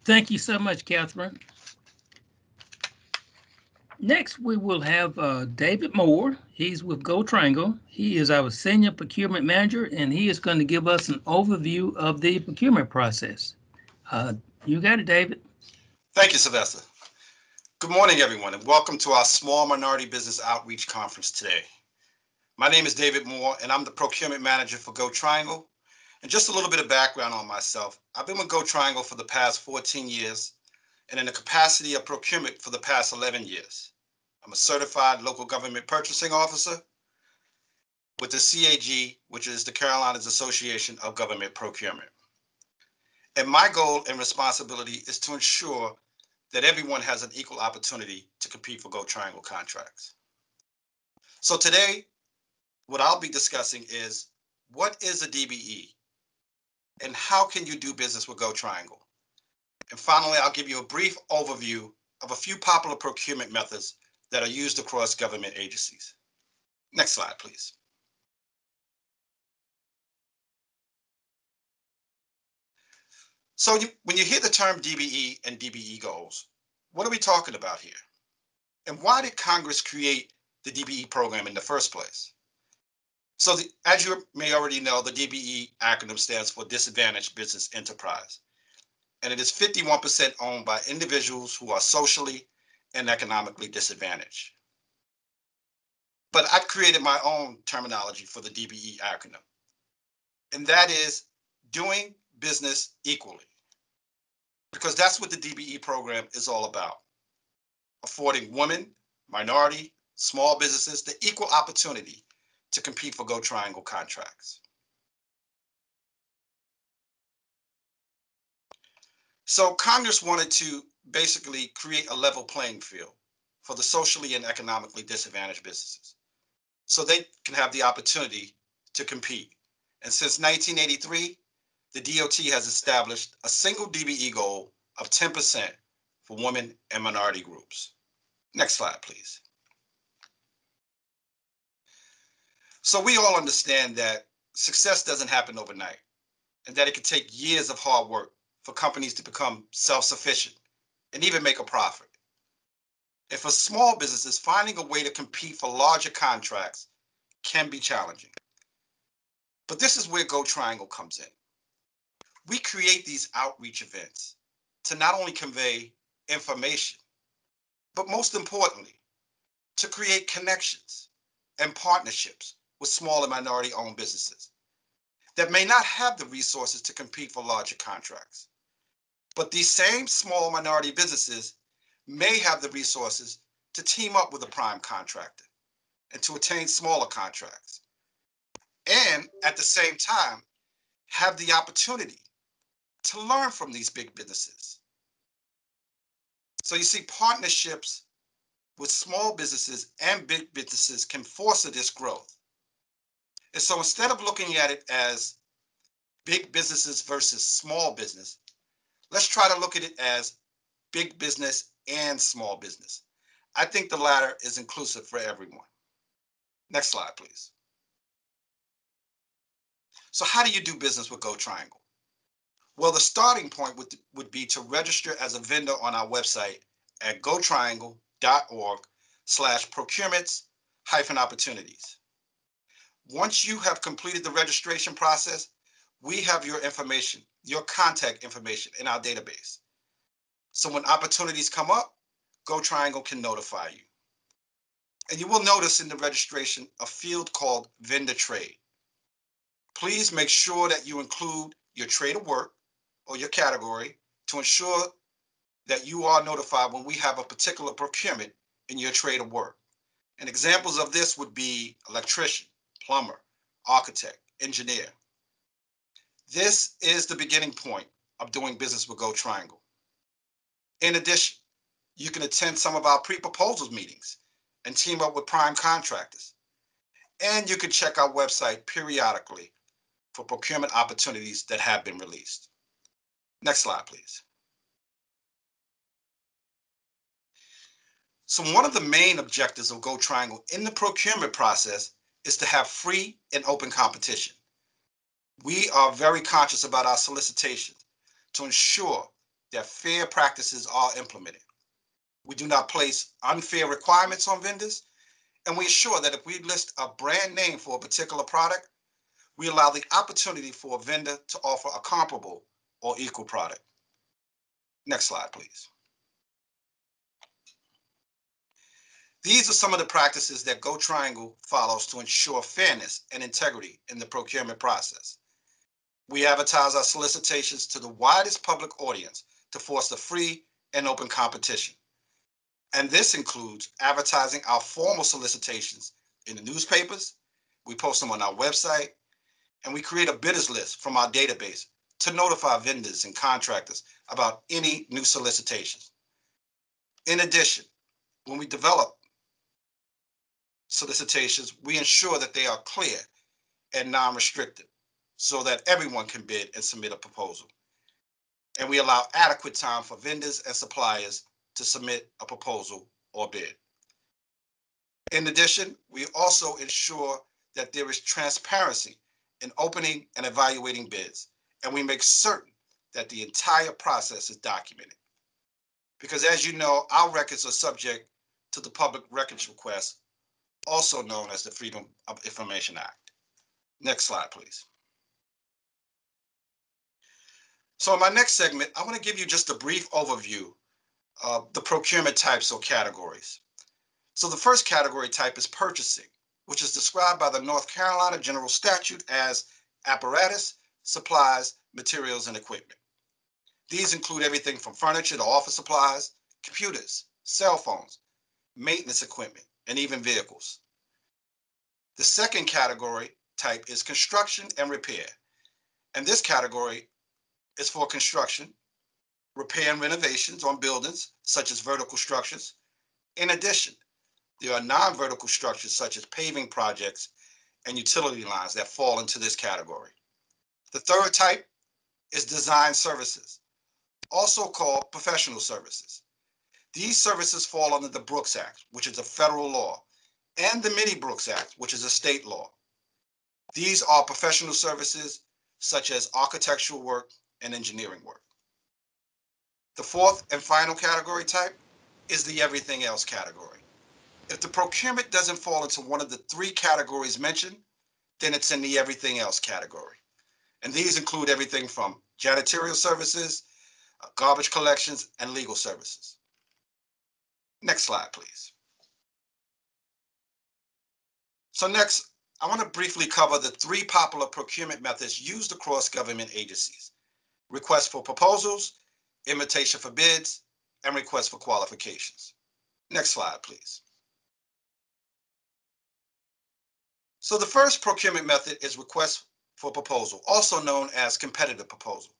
Thank you so much, Catherine. Next, we will have uh, David Moore. He's with Go Triangle. He is our senior procurement manager, and he is going to give us an overview of the procurement process. Uh, you got it, David. Thank you, Sylvester. Good morning, everyone, and welcome to our Small Minority Business Outreach Conference today. My name is David Moore, and I'm the procurement manager for Go Triangle. And just a little bit of background on myself. I've been with Go Triangle for the past 14 years, and in the capacity of procurement for the past 11 years. I'm a certified local government purchasing officer with the CAG, which is the Carolinas Association of Government Procurement. And my goal and responsibility is to ensure that everyone has an equal opportunity to compete for Go Triangle contracts. So today, what I'll be discussing is what is a DBE and how can you do business with Go Triangle? And finally, I'll give you a brief overview of a few popular procurement methods that are used across government agencies. Next slide, please. So you, when you hear the term DBE and DBE goals, what are we talking about here? And why did Congress create the DBE program in the first place? So the, as you may already know, the DBE acronym stands for Disadvantaged Business Enterprise and it is 51% owned by individuals who are socially and economically disadvantaged. But I've created my own terminology for the DBE acronym, and that is doing business equally. Because that's what the DBE program is all about affording women, minority, small businesses the equal opportunity to compete for Go Triangle contracts. So Congress wanted to basically create a level playing field for the socially and economically disadvantaged businesses so they can have the opportunity to compete. And since 1983, the DOT has established a single DBE goal of 10% for women and minority groups. Next slide, please. So we all understand that success doesn't happen overnight and that it can take years of hard work for companies to become self-sufficient and even make a profit. And for small businesses, finding a way to compete for larger contracts can be challenging. But this is where Go Triangle comes in. We create these outreach events to not only convey information, but most importantly, to create connections and partnerships with small and minority owned businesses that may not have the resources to compete for larger contracts. But these same small minority businesses may have the resources to team up with a prime contractor and to attain smaller contracts. And at the same time, have the opportunity to learn from these big businesses. So you see, partnerships with small businesses and big businesses can foster this growth. And so instead of looking at it as big businesses versus small business, Let's try to look at it as big business and small business. I think the latter is inclusive for everyone. Next slide, please. So how do you do business with Go Triangle? Well, the starting point would, would be to register as a vendor on our website at gotriangle.org slash procurements hyphen opportunities. Once you have completed the registration process, we have your information your contact information in our database. So when opportunities come up, Go Triangle can notify you. And you will notice in the registration a field called vendor trade. Please make sure that you include your trade of work or your category to ensure that you are notified when we have a particular procurement in your trade of work. And examples of this would be electrician, plumber, architect, engineer. This is the beginning point of doing business with Go Triangle. In addition, you can attend some of our pre-proposals meetings and team up with prime contractors. And you can check our website periodically for procurement opportunities that have been released. Next slide, please. So one of the main objectives of Go Triangle in the procurement process is to have free and open competition. We are very conscious about our solicitations to ensure that fair practices are implemented. We do not place unfair requirements on vendors, and we ensure that if we list a brand name for a particular product, we allow the opportunity for a vendor to offer a comparable or equal product. Next slide, please. These are some of the practices that Go Triangle follows to ensure fairness and integrity in the procurement process. We advertise our solicitations to the widest public audience to foster free and open competition. And this includes advertising our formal solicitations in the newspapers, we post them on our website, and we create a bidders list from our database to notify vendors and contractors about any new solicitations. In addition, when we develop solicitations, we ensure that they are clear and non-restricted so that everyone can bid and submit a proposal. And we allow adequate time for vendors and suppliers to submit a proposal or bid. In addition, we also ensure that there is transparency in opening and evaluating bids, and we make certain that the entire process is documented. Because as you know, our records are subject to the public records request also known as the Freedom of Information Act. Next slide, please. So in my next segment, I want to give you just a brief overview of the procurement types or categories. So the first category type is purchasing, which is described by the North Carolina General Statute as apparatus, supplies, materials, and equipment. These include everything from furniture to office supplies, computers, cell phones, maintenance equipment, and even vehicles. The second category type is construction and repair. And this category is for construction, repair and renovations on buildings such as vertical structures. In addition, there are non-vertical structures such as paving projects and utility lines that fall into this category. The third type is design services, also called professional services. These services fall under the Brooks Act, which is a federal law, and the Mini-Brooks Act, which is a state law. These are professional services such as architectural work and engineering work. The fourth and final category type is the everything else category. If the procurement doesn't fall into one of the three categories mentioned, then it's in the everything else category. And these include everything from janitorial services, uh, garbage collections, and legal services. Next slide, please. So next, I want to briefly cover the three popular procurement methods used across government agencies. Request for proposals, invitation for bids, and request for qualifications. Next slide, please. So the first procurement method is request for proposal, also known as competitive proposal.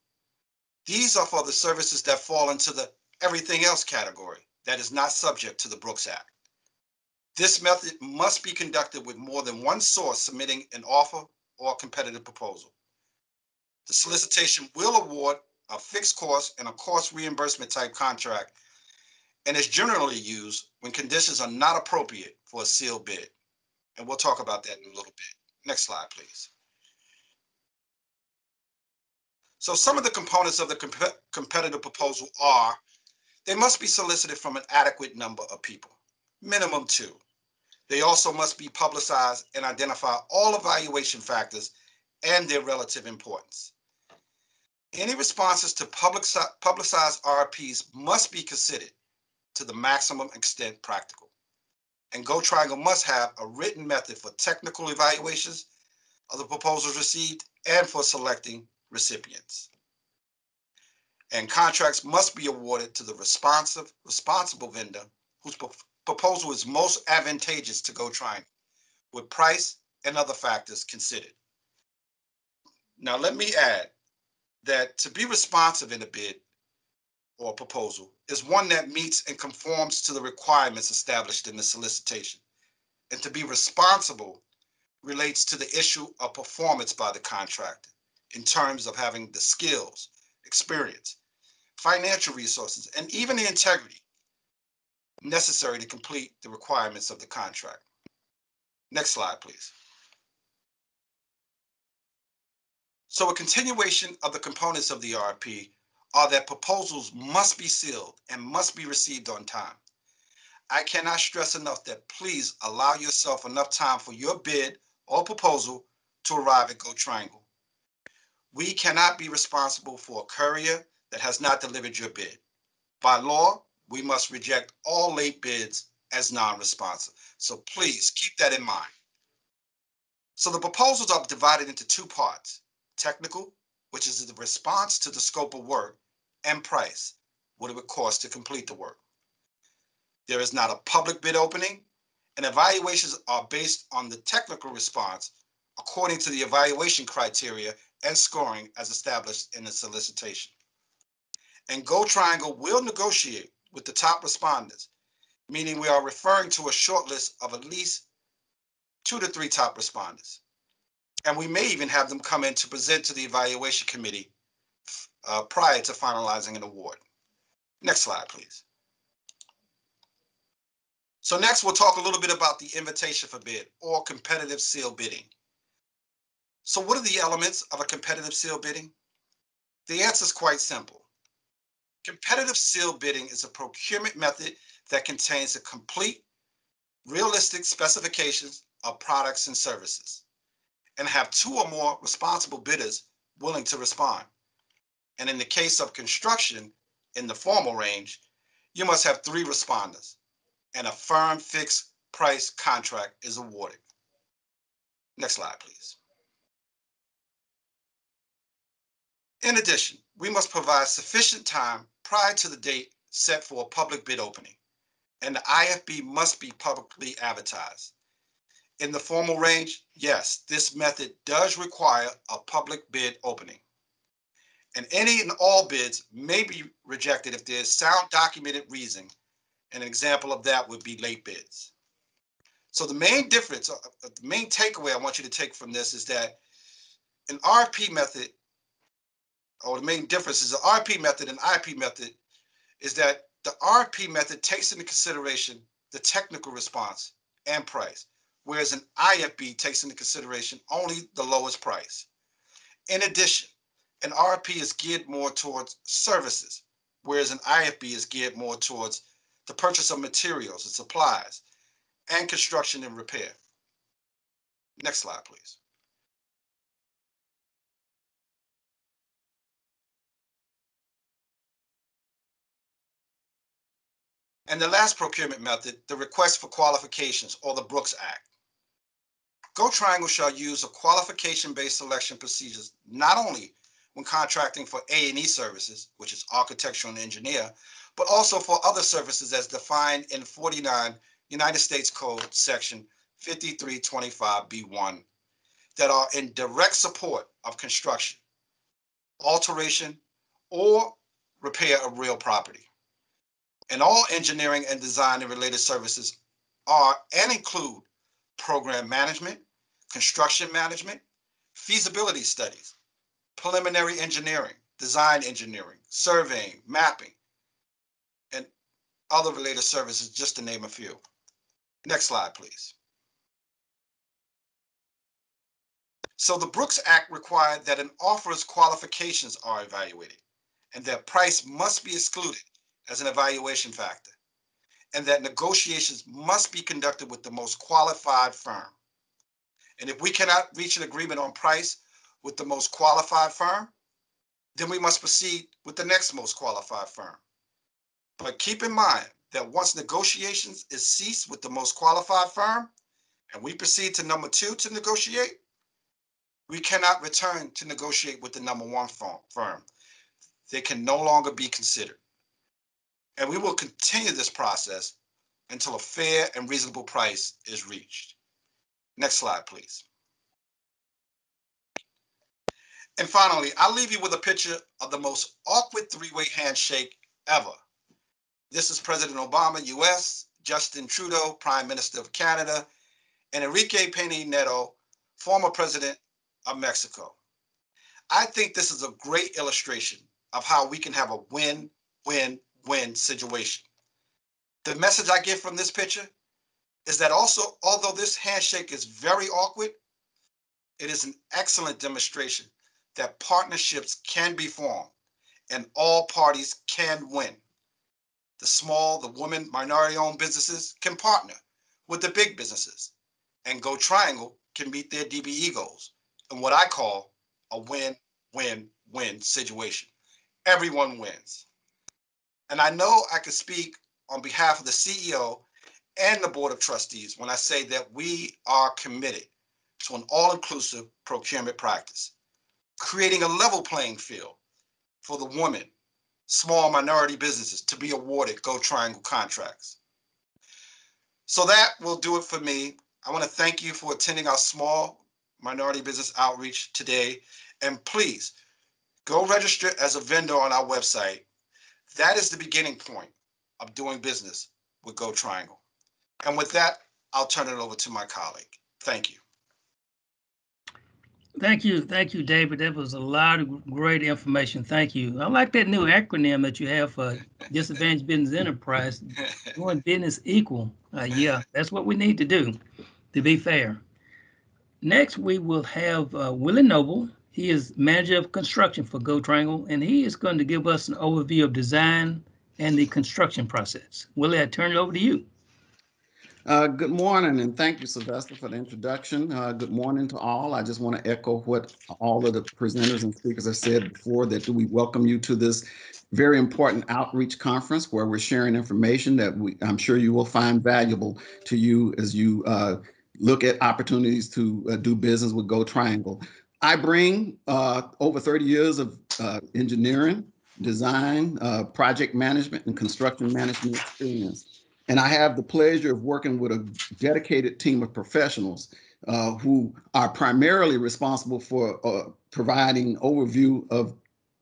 These are for the services that fall into the everything else category that is not subject to the Brooks Act. This method must be conducted with more than one source submitting an offer or competitive proposal. The solicitation will award a fixed cost and a cost reimbursement type contract and is generally used when conditions are not appropriate for a sealed bid. And we'll talk about that in a little bit. Next slide, please. So some of the components of the comp competitive proposal are they must be solicited from an adequate number of people, minimum two. They also must be publicized and identify all evaluation factors and their relative importance. Any responses to public, publicized RFPs must be considered to the maximum extent practical. And Go Triangle must have a written method for technical evaluations of the proposals received and for selecting recipients and contracts must be awarded to the responsive, responsible vendor whose proposal is most advantageous to Go Triangle, with price and other factors considered. Now, let me add that to be responsive in a bid or proposal is one that meets and conforms to the requirements established in the solicitation. And to be responsible relates to the issue of performance by the contractor in terms of having the skills, experience, financial resources, and even the integrity necessary to complete the requirements of the contract. Next slide, please. So a continuation of the components of the RFP are that proposals must be sealed and must be received on time. I cannot stress enough that please allow yourself enough time for your bid or proposal to arrive at Go Triangle. We cannot be responsible for a courier that has not delivered your bid. By law, we must reject all late bids as non-responsive. So please keep that in mind. So the proposals are divided into two parts, technical, which is the response to the scope of work, and price, what it would cost to complete the work. There is not a public bid opening, and evaluations are based on the technical response according to the evaluation criteria and scoring as established in the solicitation. And Go Triangle will negotiate with the top respondents, meaning we are referring to a short list of at least two to three top respondents. And we may even have them come in to present to the evaluation committee uh, prior to finalizing an award. Next slide, please. So next, we'll talk a little bit about the invitation for bid or competitive seal bidding. So what are the elements of a competitive seal bidding? The answer is quite simple. Competitive seal bidding is a procurement method that contains a complete, realistic specifications of products and services and have two or more responsible bidders willing to respond. And in the case of construction in the formal range, you must have three responders and a firm fixed price contract is awarded. Next slide, please. In addition, we must provide sufficient time prior to the date set for a public bid opening, and the IFB must be publicly advertised. In the formal range, yes, this method does require a public bid opening. And any and all bids may be rejected if there is sound documented reason. An example of that would be late bids. So the main difference, uh, uh the main takeaway I want you to take from this is that an RFP method or the main difference is the RP method and IP method is that the RP method takes into consideration the technical response and price, whereas an IFB takes into consideration only the lowest price. In addition, an RP is geared more towards services, whereas an IFB is geared more towards the purchase of materials and supplies and construction and repair. Next slide, please. And the last procurement method, the request for qualifications or the Brooks Act. Go Triangle shall use a qualification-based selection procedures not only when contracting for A&E services, which is architectural and engineer, but also for other services as defined in 49 United States Code section 5325B1 that are in direct support of construction, alteration, or repair of real property. And all engineering and design and related services are and include program management, construction management, feasibility studies, preliminary engineering, design engineering, surveying, mapping, and other related services, just to name a few. Next slide, please. So the Brooks Act required that an offeror's qualifications are evaluated and that price must be excluded as an evaluation factor, and that negotiations must be conducted with the most qualified firm. And if we cannot reach an agreement on price with the most qualified firm, then we must proceed with the next most qualified firm. But keep in mind that once negotiations is ceased with the most qualified firm, and we proceed to number two to negotiate, we cannot return to negotiate with the number one firm. They can no longer be considered. And we will continue this process until a fair and reasonable price is reached. Next slide, please. And finally, I'll leave you with a picture of the most awkward three-way handshake ever. This is President Obama, US, Justin Trudeau, Prime Minister of Canada, and Enrique Peña Nieto, former president of Mexico. I think this is a great illustration of how we can have a win, win, win situation. The message I get from this picture is that also, although this handshake is very awkward, it is an excellent demonstration that partnerships can be formed and all parties can win. The small, the women, minority owned businesses can partner with the big businesses, and Go Triangle can meet their DBE goals in what I call a win win win situation. Everyone wins. And I know I can speak on behalf of the CEO and the Board of Trustees when I say that we are committed to an all inclusive procurement practice, creating a level playing field for the women, small minority businesses to be awarded Go Triangle contracts. So that will do it for me. I want to thank you for attending our small minority business outreach today. And please go register as a vendor on our website. That is the beginning point of doing business with Go Triangle. And with that, I'll turn it over to my colleague. Thank you. Thank you, thank you, David. That was a lot of great information. Thank you. I like that new acronym that you have for Disadvantaged Business Enterprise, [LAUGHS] doing business equal. Uh, yeah, that's what we need to do, to be fair. Next, we will have uh, Willie Noble. He is manager of construction for Go Triangle, and he is going to give us an overview of design and the construction process. Willie, I turn it over to you. Uh, good morning, and thank you, Sylvester, for the introduction. Uh, good morning to all. I just want to echo what all of the presenters and speakers have said before that we welcome you to this very important outreach conference where we're sharing information that we, I'm sure you will find valuable to you as you uh, look at opportunities to uh, do business with Go Triangle. I bring uh, over 30 years of uh, engineering, design, project management, and construction management experience. And I have the pleasure of working with a dedicated team of professionals uh, who are primarily responsible for uh, providing overview of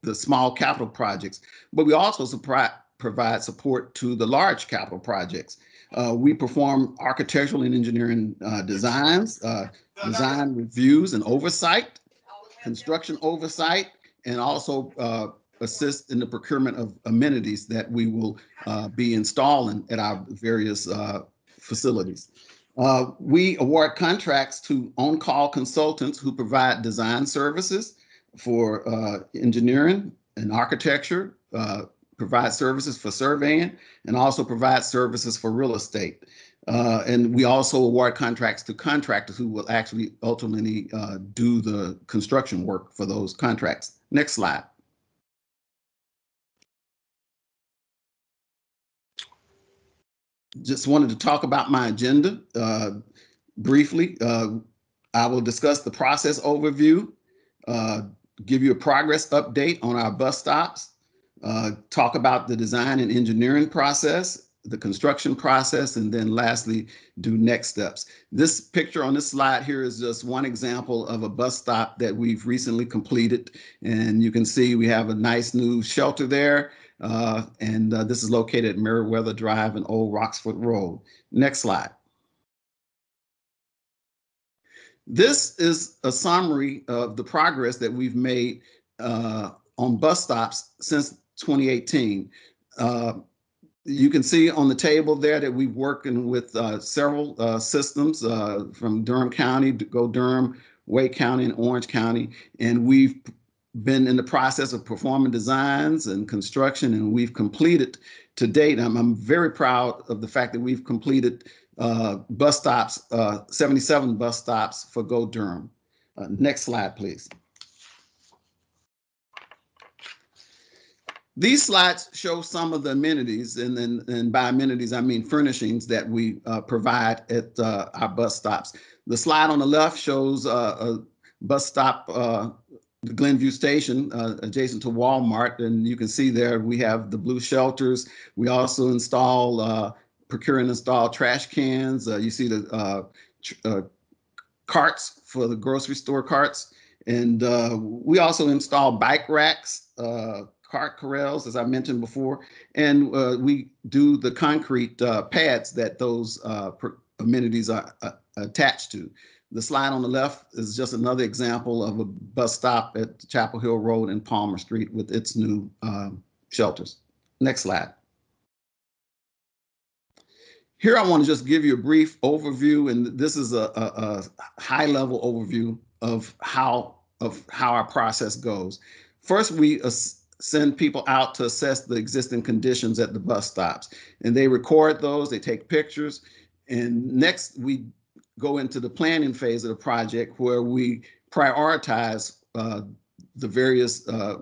the small capital projects, but we also supply, provide support to the large capital projects. Uh, we perform architectural and engineering uh, designs, uh, design reviews and oversight, construction oversight, and also uh, assist in the procurement of amenities that we will uh, be installing at our various uh, facilities. Uh, we award contracts to on-call consultants who provide design services for uh, engineering and architecture, uh, provide services for surveying, and also provide services for real estate. Uh, and we also award contracts to contractors who will actually ultimately do the construction work for those contracts. Next slide. Just wanted to talk about my agenda uh, briefly. Uh, I will discuss the process overview, uh, give you a progress update on our bus stops, uh, talk about the design and engineering process, the construction process, and then lastly, do next steps. This picture on this slide here is just one example of a bus stop that we've recently completed. And you can see we have a nice new shelter there. Uh, and uh, this is located at Meriwether Drive and Old Roxford Road. Next slide. This is a summary of the progress that we've made uh, on bus stops since 2018. Uh, you can see on the table there that we're working with uh, several uh, systems from Durham County, Go Durham, Wake County, and Orange County, and we've been in the process of performing designs and construction, and we've completed to date. I'm, I'm very proud of the fact that we've completed uh, bus stops, uh, 77 bus stops for Go Durham. Uh, next slide, please. These slides show some of the amenities, and, and, and by amenities, I mean furnishings that we uh, provide at uh, our bus stops. The slide on the left shows uh, a bus stop the Glenview Station, uh, adjacent to Walmart, and you can see there we have the blue shelters. We also install, uh, procure and install trash cans. Uh, you see the uh, uh, carts for the grocery store carts, and uh, we also install bike racks, cart corrals, as I mentioned before, and we do the concrete pads that those amenities are attached to. The slide on the left is just another example of a bus stop at Chapel Hill Road and Palmer Street with its new um, shelters. Next slide. Here, I want to just give you a brief overview, and this is a, a, a high-level overview of how of how our process goes. First, we send people out to assess the existing conditions at the bus stops, and they record those. They take pictures, and next we go into the planning phase of the project where we prioritize uh, the various uh,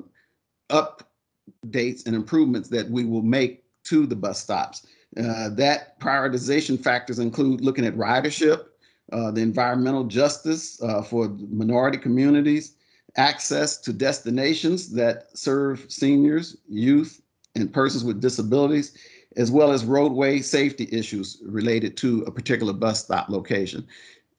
updates and improvements that we will make to the bus stops. Uh, that prioritization factors include looking at ridership, uh, the environmental justice uh, for minority communities, access to destinations that serve seniors, youth, and persons with disabilities, as well as roadway safety issues related to a particular bus stop location.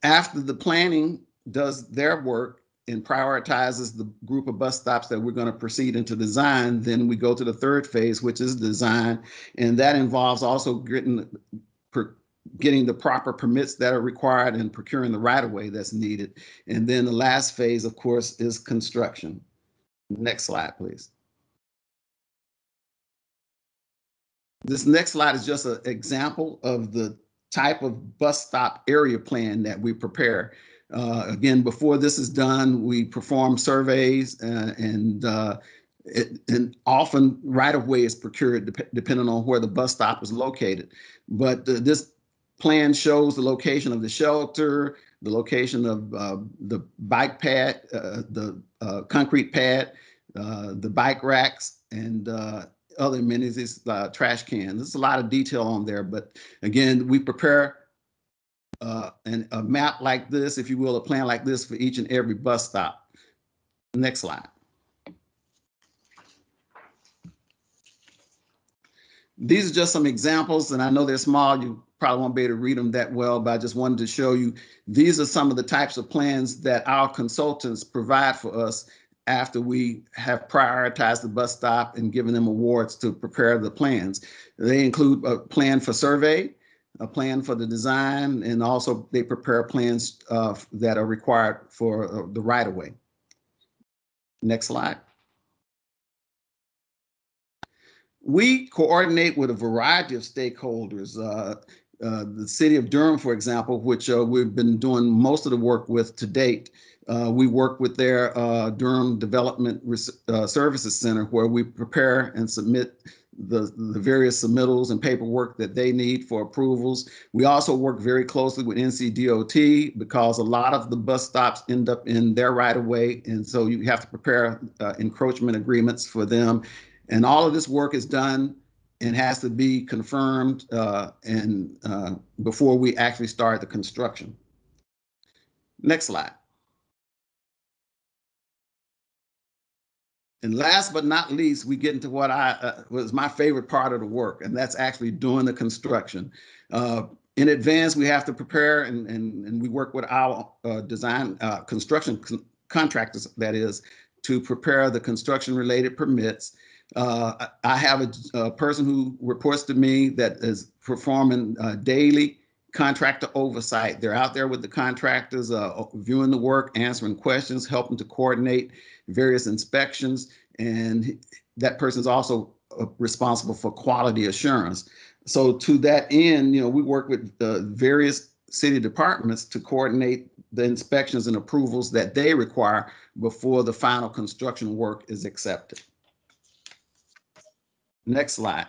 After the planning does their work and prioritizes the group of bus stops that we're going to proceed into design, then we go to the third phase, which is design. And that involves also getting, getting the proper permits that are required and procuring the right of way that's needed. And then the last phase, of course, is construction. Next slide, please. This next slide is just an example of the type of bus stop area plan that we prepare. Uh, again, before this is done, we perform surveys uh, and uh, it, and often right of way is procured dep depending on where the bus stop is located. But uh, this plan shows the location of the shelter, the location of uh, the bike pad, uh, the concrete pad, the bike racks, and other amenities, uh, trash cans. There's a lot of detail on there, but again, we prepare uh, an, a map like this, if you will, a plan like this for each and every bus stop. Next slide. These are just some examples, and I know they're small. You probably won't be able to read them that well, but I just wanted to show you these are some of the types of plans that our consultants provide for us after we have prioritized the bus stop and given them awards to prepare the plans. They include a plan for survey, a plan for the design, and also they prepare plans uh, that are required for uh, the right of way. Next slide. We coordinate with a variety of stakeholders. Uh, uh, the city of Durham, for example, which uh, we've been doing most of the work with to date, uh, we work with their uh, Durham Development uh, Services Center where we prepare and submit the, the various submittals and paperwork that they need for approvals. We also work very closely with NCDOT because a lot of the bus stops end up in their right of way. And so you have to prepare uh, encroachment agreements for them. And all of this work is done and has to be confirmed uh, and uh, before we actually start the construction. Next slide. And last but not least, we get into what I uh, was my favorite part of the work, and that's actually doing the construction. Uh, in advance, we have to prepare, and and, and we work with our uh, design uh, construction con contractors, that is, to prepare the construction-related permits. Uh, I have a, a, person who reports to me that is performing uh, daily contractor oversight. They're out there with the contractors, viewing the work, answering questions, helping to coordinate various inspections, and that person is also uh, responsible for quality assurance. So to that end, you know, we work with uh, various city departments to coordinate the inspections and approvals that they require before the final construction work is accepted. Next slide.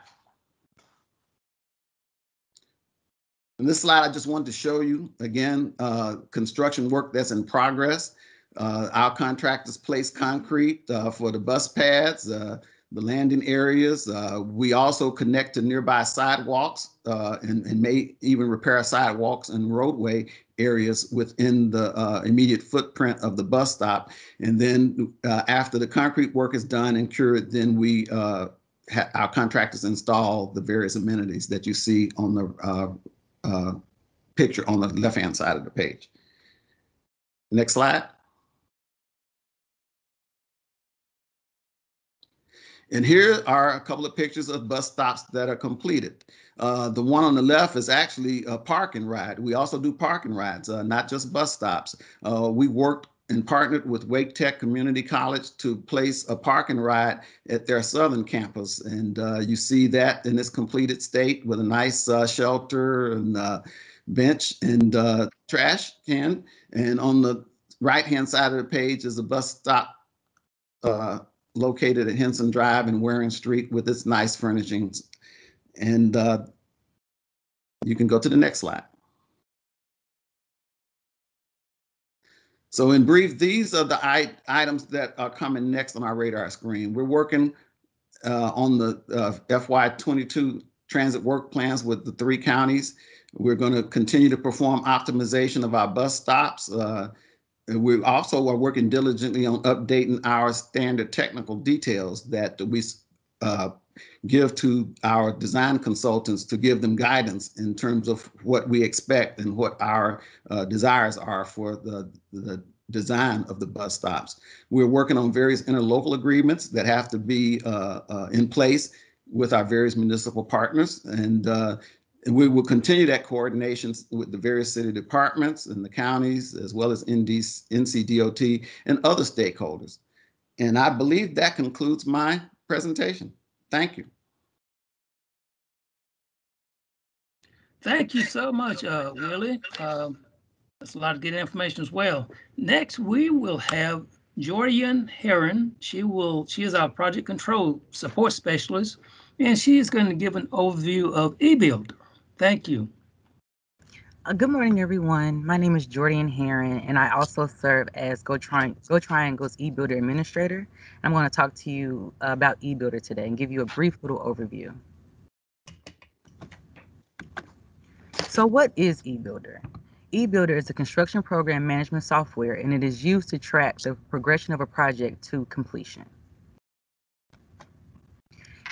This slide, I just wanted to show you, again, uh, construction work that's in progress. Uh, our contractors place concrete uh, for the bus pads, uh, the landing areas. Uh, we also connect to nearby sidewalks uh, and, and, may even repair sidewalks and roadway areas within the immediate footprint of the bus stop. And then after the concrete work is done and cured, then we our contractors install the various amenities that you see on the picture on the left-hand side of the page. Next slide. And here are a couple of pictures of bus stops that are completed. Uh, the one on the left is actually a park and ride. We also do park and rides, uh, not just bus stops. Uh, we worked and partnered with Wake Tech Community College to place a park and ride at their southern campus. And uh, you see that in its completed state with a nice uh, shelter and uh, bench and uh, trash can. And on the right-hand side of the page is a bus stop uh, located at Henson Drive and Waring Street with its nice furnishings. And uh, you can go to the next slide. So in brief, these are the I items that are coming next on our radar screen. We're working uh, on the uh, FY22 transit work plans with the three counties. We're going to continue to perform optimization of our bus stops. Uh, we also are working diligently on updating our standard technical details that we uh, give to our design consultants to give them guidance in terms of what we expect and what our uh, desires are for the, the design of the bus stops. We're working on various interlocal agreements that have to be uh, uh, in place with our various municipal partners. And, uh, we will continue that coordination with the various city departments and the counties, as well as ND, NCDOT and other stakeholders. And I believe that concludes my presentation. Thank you. Thank you so much, uh, Willie. Um, that's a lot of good information as well. Next, we will have Jordan Heron. She will. She is our project control support specialist, and she is going to give an overview of eBuilder. Thank you. Uh, good morning, everyone. My name is Jordan Heron, and I also serve as Go, Tri- Go Triangle's eBuilder administrator. I'm going to talk to you about eBuilder today and give you a brief little overview. So, what is eBuilder? eBuilder is a construction program management software, and it is used to track the progression of a project to completion.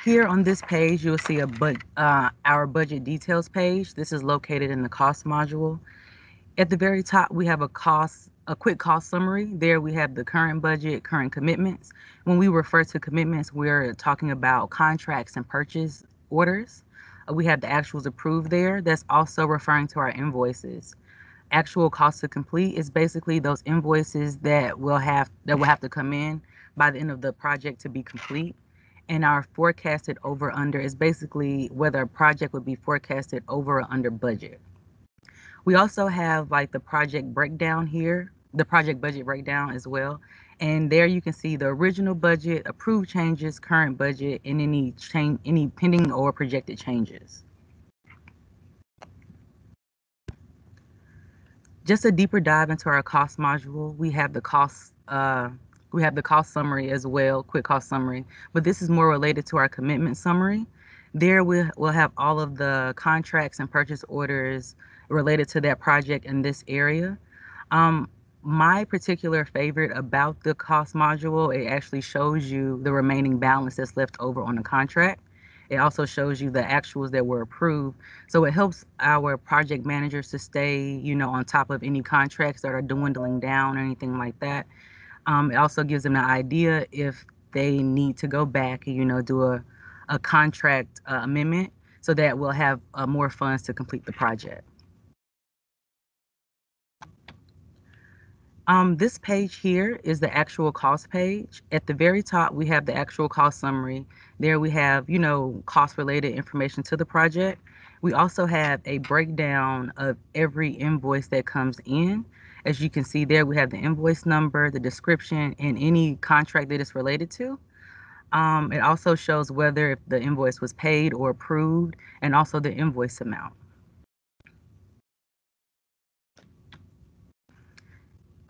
Here on this page, you'll see a but uh, our budget details page. This is located in the cost module. At the very top, we have a cost, a quick cost summary. There we have the current budget, current commitments. When we refer to commitments, we're talking about contracts and purchase orders. Uh, we have the actuals approved there. That's also referring to our invoices. Actual cost to complete is basically those invoices that will have that will have to come in by the end of the project to be complete and our forecasted over under is basically whether a project would be forecasted over or under budget. We also have like the project breakdown here, the project budget breakdown as well. And there you can see the original budget, approved changes, current budget, and any change, any pending or projected changes. Just a deeper dive into our cost module, we have the cost uh, we have the cost summary as well, quick cost summary, but this is more related to our commitment summary. There we will have all of the contracts and purchase orders related to that project in this area. Um, my particular favorite about the cost module, it actually shows you the remaining balance that's left over on the contract. It also shows you the actuals that were approved. So it helps our project managers to stay, you know, on top of any contracts that are dwindling down or anything like that. Um, it also gives them an idea if they need to go back and, you know, do a, a contract uh, amendment so that we'll have uh, more funds to complete the project. Um, this page here is the actual cost page. At the very top, we have the actual cost summary. There we have, you know, cost related information to the project. We also have a breakdown of every invoice that comes in. As you can see there, we have the invoice number, the description, and any contract that it's related to. Um, it also shows whether if the invoice was paid or approved, and also the invoice amount.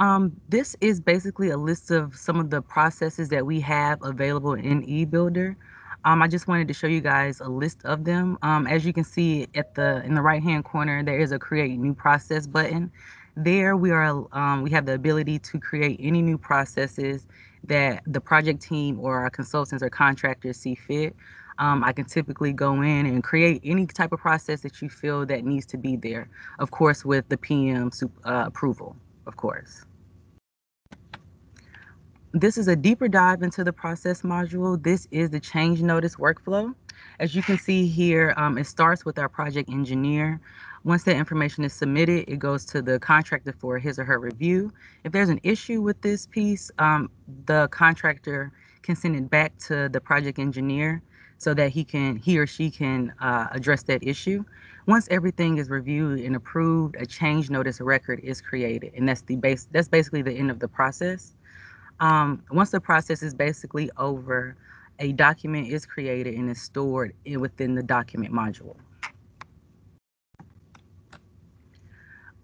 Um, this is basically a list of some of the processes that we have available in eBuilder. Um, I just wanted to show you guys a list of them. Um, as you can see at the in the right hand corner, there is a create new process button. There we are, um, we have the ability to create any new processes that the project team or our consultants or contractors see fit. Um, I can typically go in and create any type of process that you feel that needs to be there. Of course, with the PM uh, approval, of course. this is a deeper dive into the process module. This is the change notice workflow. As you can see here, um, it starts with our project engineer. Once that information is submitted, it goes to the contractor for his or her review. If there's an issue with this piece, um, the contractor can send it back to the project engineer so that he can he or she can uh, address that issue. Once everything is reviewed and approved, a change notice record is created, and that's the base. That's basically the end of the process. Um, once the process is basically over, a document is created and is stored in, within the document module.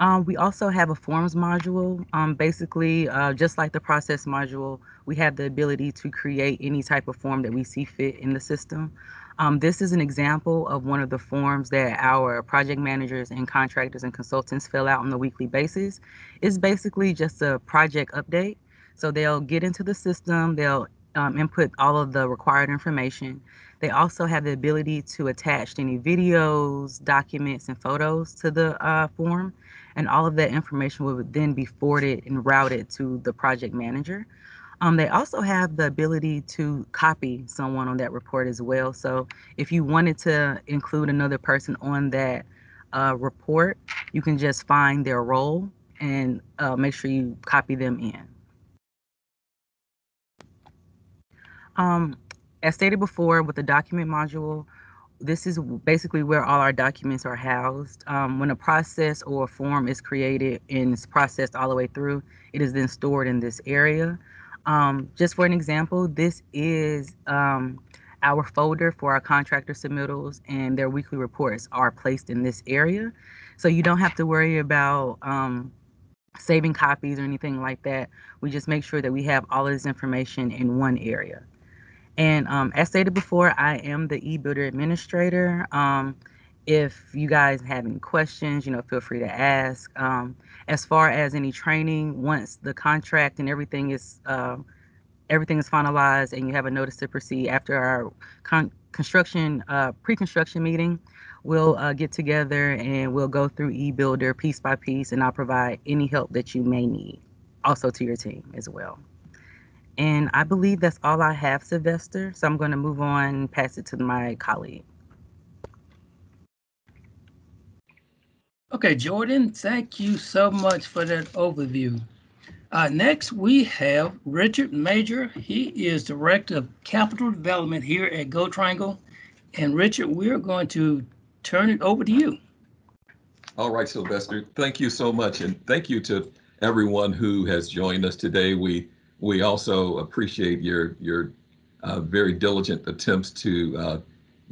Um, we also have a forms module. Um, basically, uh, just like the process module, we have the ability to create any type of form that we see fit in the system. Um, this is an example of one of the forms that our project managers and contractors and consultants fill out on a weekly basis. It's basically just a project update. So they'll get into the system, they'll um, input all of the required information. They also have the ability to attach any videos, documents, and photos to the uh, form and all of that information will then be forwarded and routed to the project manager. Um, they also have the ability to copy someone on that report as well. So if you wanted to include another person on that uh, report, you can just find their role and uh, make sure you copy them in. Um, as stated before, with the document module, this is basically where all our documents are housed. Um, when a process or a form is created and processed all the way through, it is then stored in this area. Um, just for an example, this is um, our folder for our contractor submittals and their weekly reports are placed in this area. So you don't have to worry about um, saving copies or anything like that. We just make sure that we have all of this information in one area. And um, as stated before, I am the eBuilder administrator. Um, if you guys have any questions, you know, feel free to ask. Um, as far as any training, once the contract and everything is uh, everything is finalized and you have a notice to proceed after our con- construction uh, pre-construction meeting, we'll uh, get together and we'll go through eBuilder piece by piece, and I'll provide any help that you may need, also to your team as well. And I believe that's all I have, Sylvester. So I'm going to move on and pass it to my colleague. Okay, Jordan, thank you so much for that overview. Uh, next, we have Richard Major. He is Director of Capital Development here at Go Triangle. And Richard, we're going to turn it over to you. All right, Sylvester, thank you so much. And thank you to everyone who has joined us today. We we also appreciate your your uh, very diligent attempts to uh,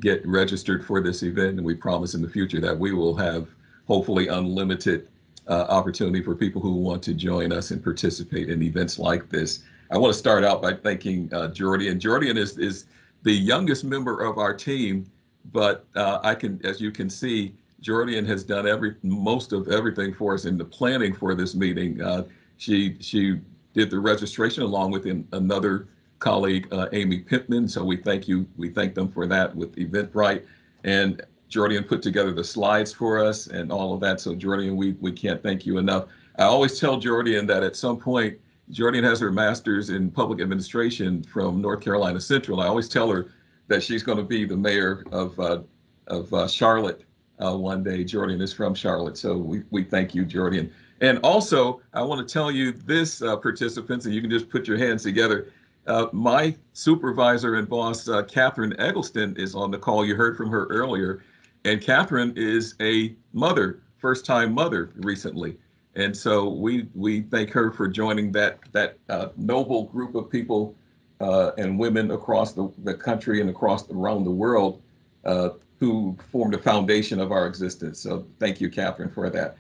get registered for this event, and we promise in the future that we will have hopefully unlimited uh, opportunity for people who want to join us and participate in events like this. I want to start out by thanking uh, Jordan. Jordan is is the youngest member of our team, but uh, I can, as you can see, Jordan has done every most of everything for us in the planning for this meeting. Uh, she she did the registration along with another colleague, uh, Amy Pittman. So we thank you. We thank them for that with Eventbrite. And Jordan put together the slides for us and all of that. So Jordan, we, we can't thank you enough. I always tell Jordan that at some point, Jordan has her master's in public administration from North Carolina Central. I always tell her that she's going to be the mayor of, uh, of uh, Charlotte uh, one day. Jordan is from Charlotte. So we, we thank you, Jordan. And also, I want to tell you this, uh, participants, and you can just put your hands together. Uh, my supervisor and boss, uh, Catherine Eggleston, is on the call. You heard from her earlier. And Catherine is a mother, first time mother recently. And so we we thank her for joining that that uh, noble group of people uh, and women across the, the country and across around the world uh, who formed the foundation of our existence. So thank you, Catherine, for that.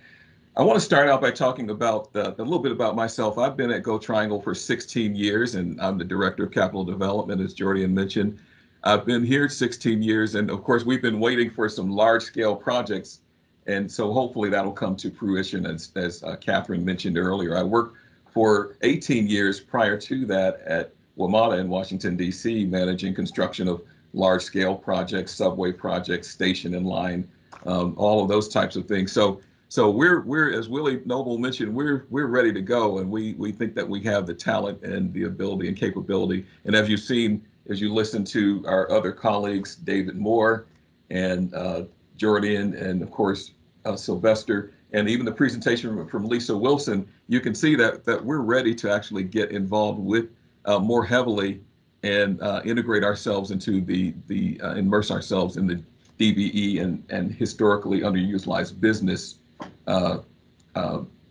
I want to start out by talking about uh, a little bit about myself. I've been at Go Triangle for 16 years, and I'm the director of capital development, as Jordan mentioned. I've been here 16 years, and of course, we've been waiting for some large-scale projects, and so hopefully that'll come to fruition, as as uh, Catherine mentioned earlier. I worked for 18 years prior to that at WMATA in Washington D.C., managing construction of large-scale projects, subway projects, station and line, um, all of those types of things. So So we're we're as Willie Noble mentioned, we're we're ready to go, and we we think that we have the talent and the ability and capability. And as you've seen, as you listen to our other colleagues, David Moore and uh, Jordan, and of course uh, Sylvester, and even the presentation from Lisa Wilson, you can see that that we're ready to actually get involved with uh, more heavily and uh, integrate ourselves into the the uh, immerse ourselves in the DBE and and historically underutilized business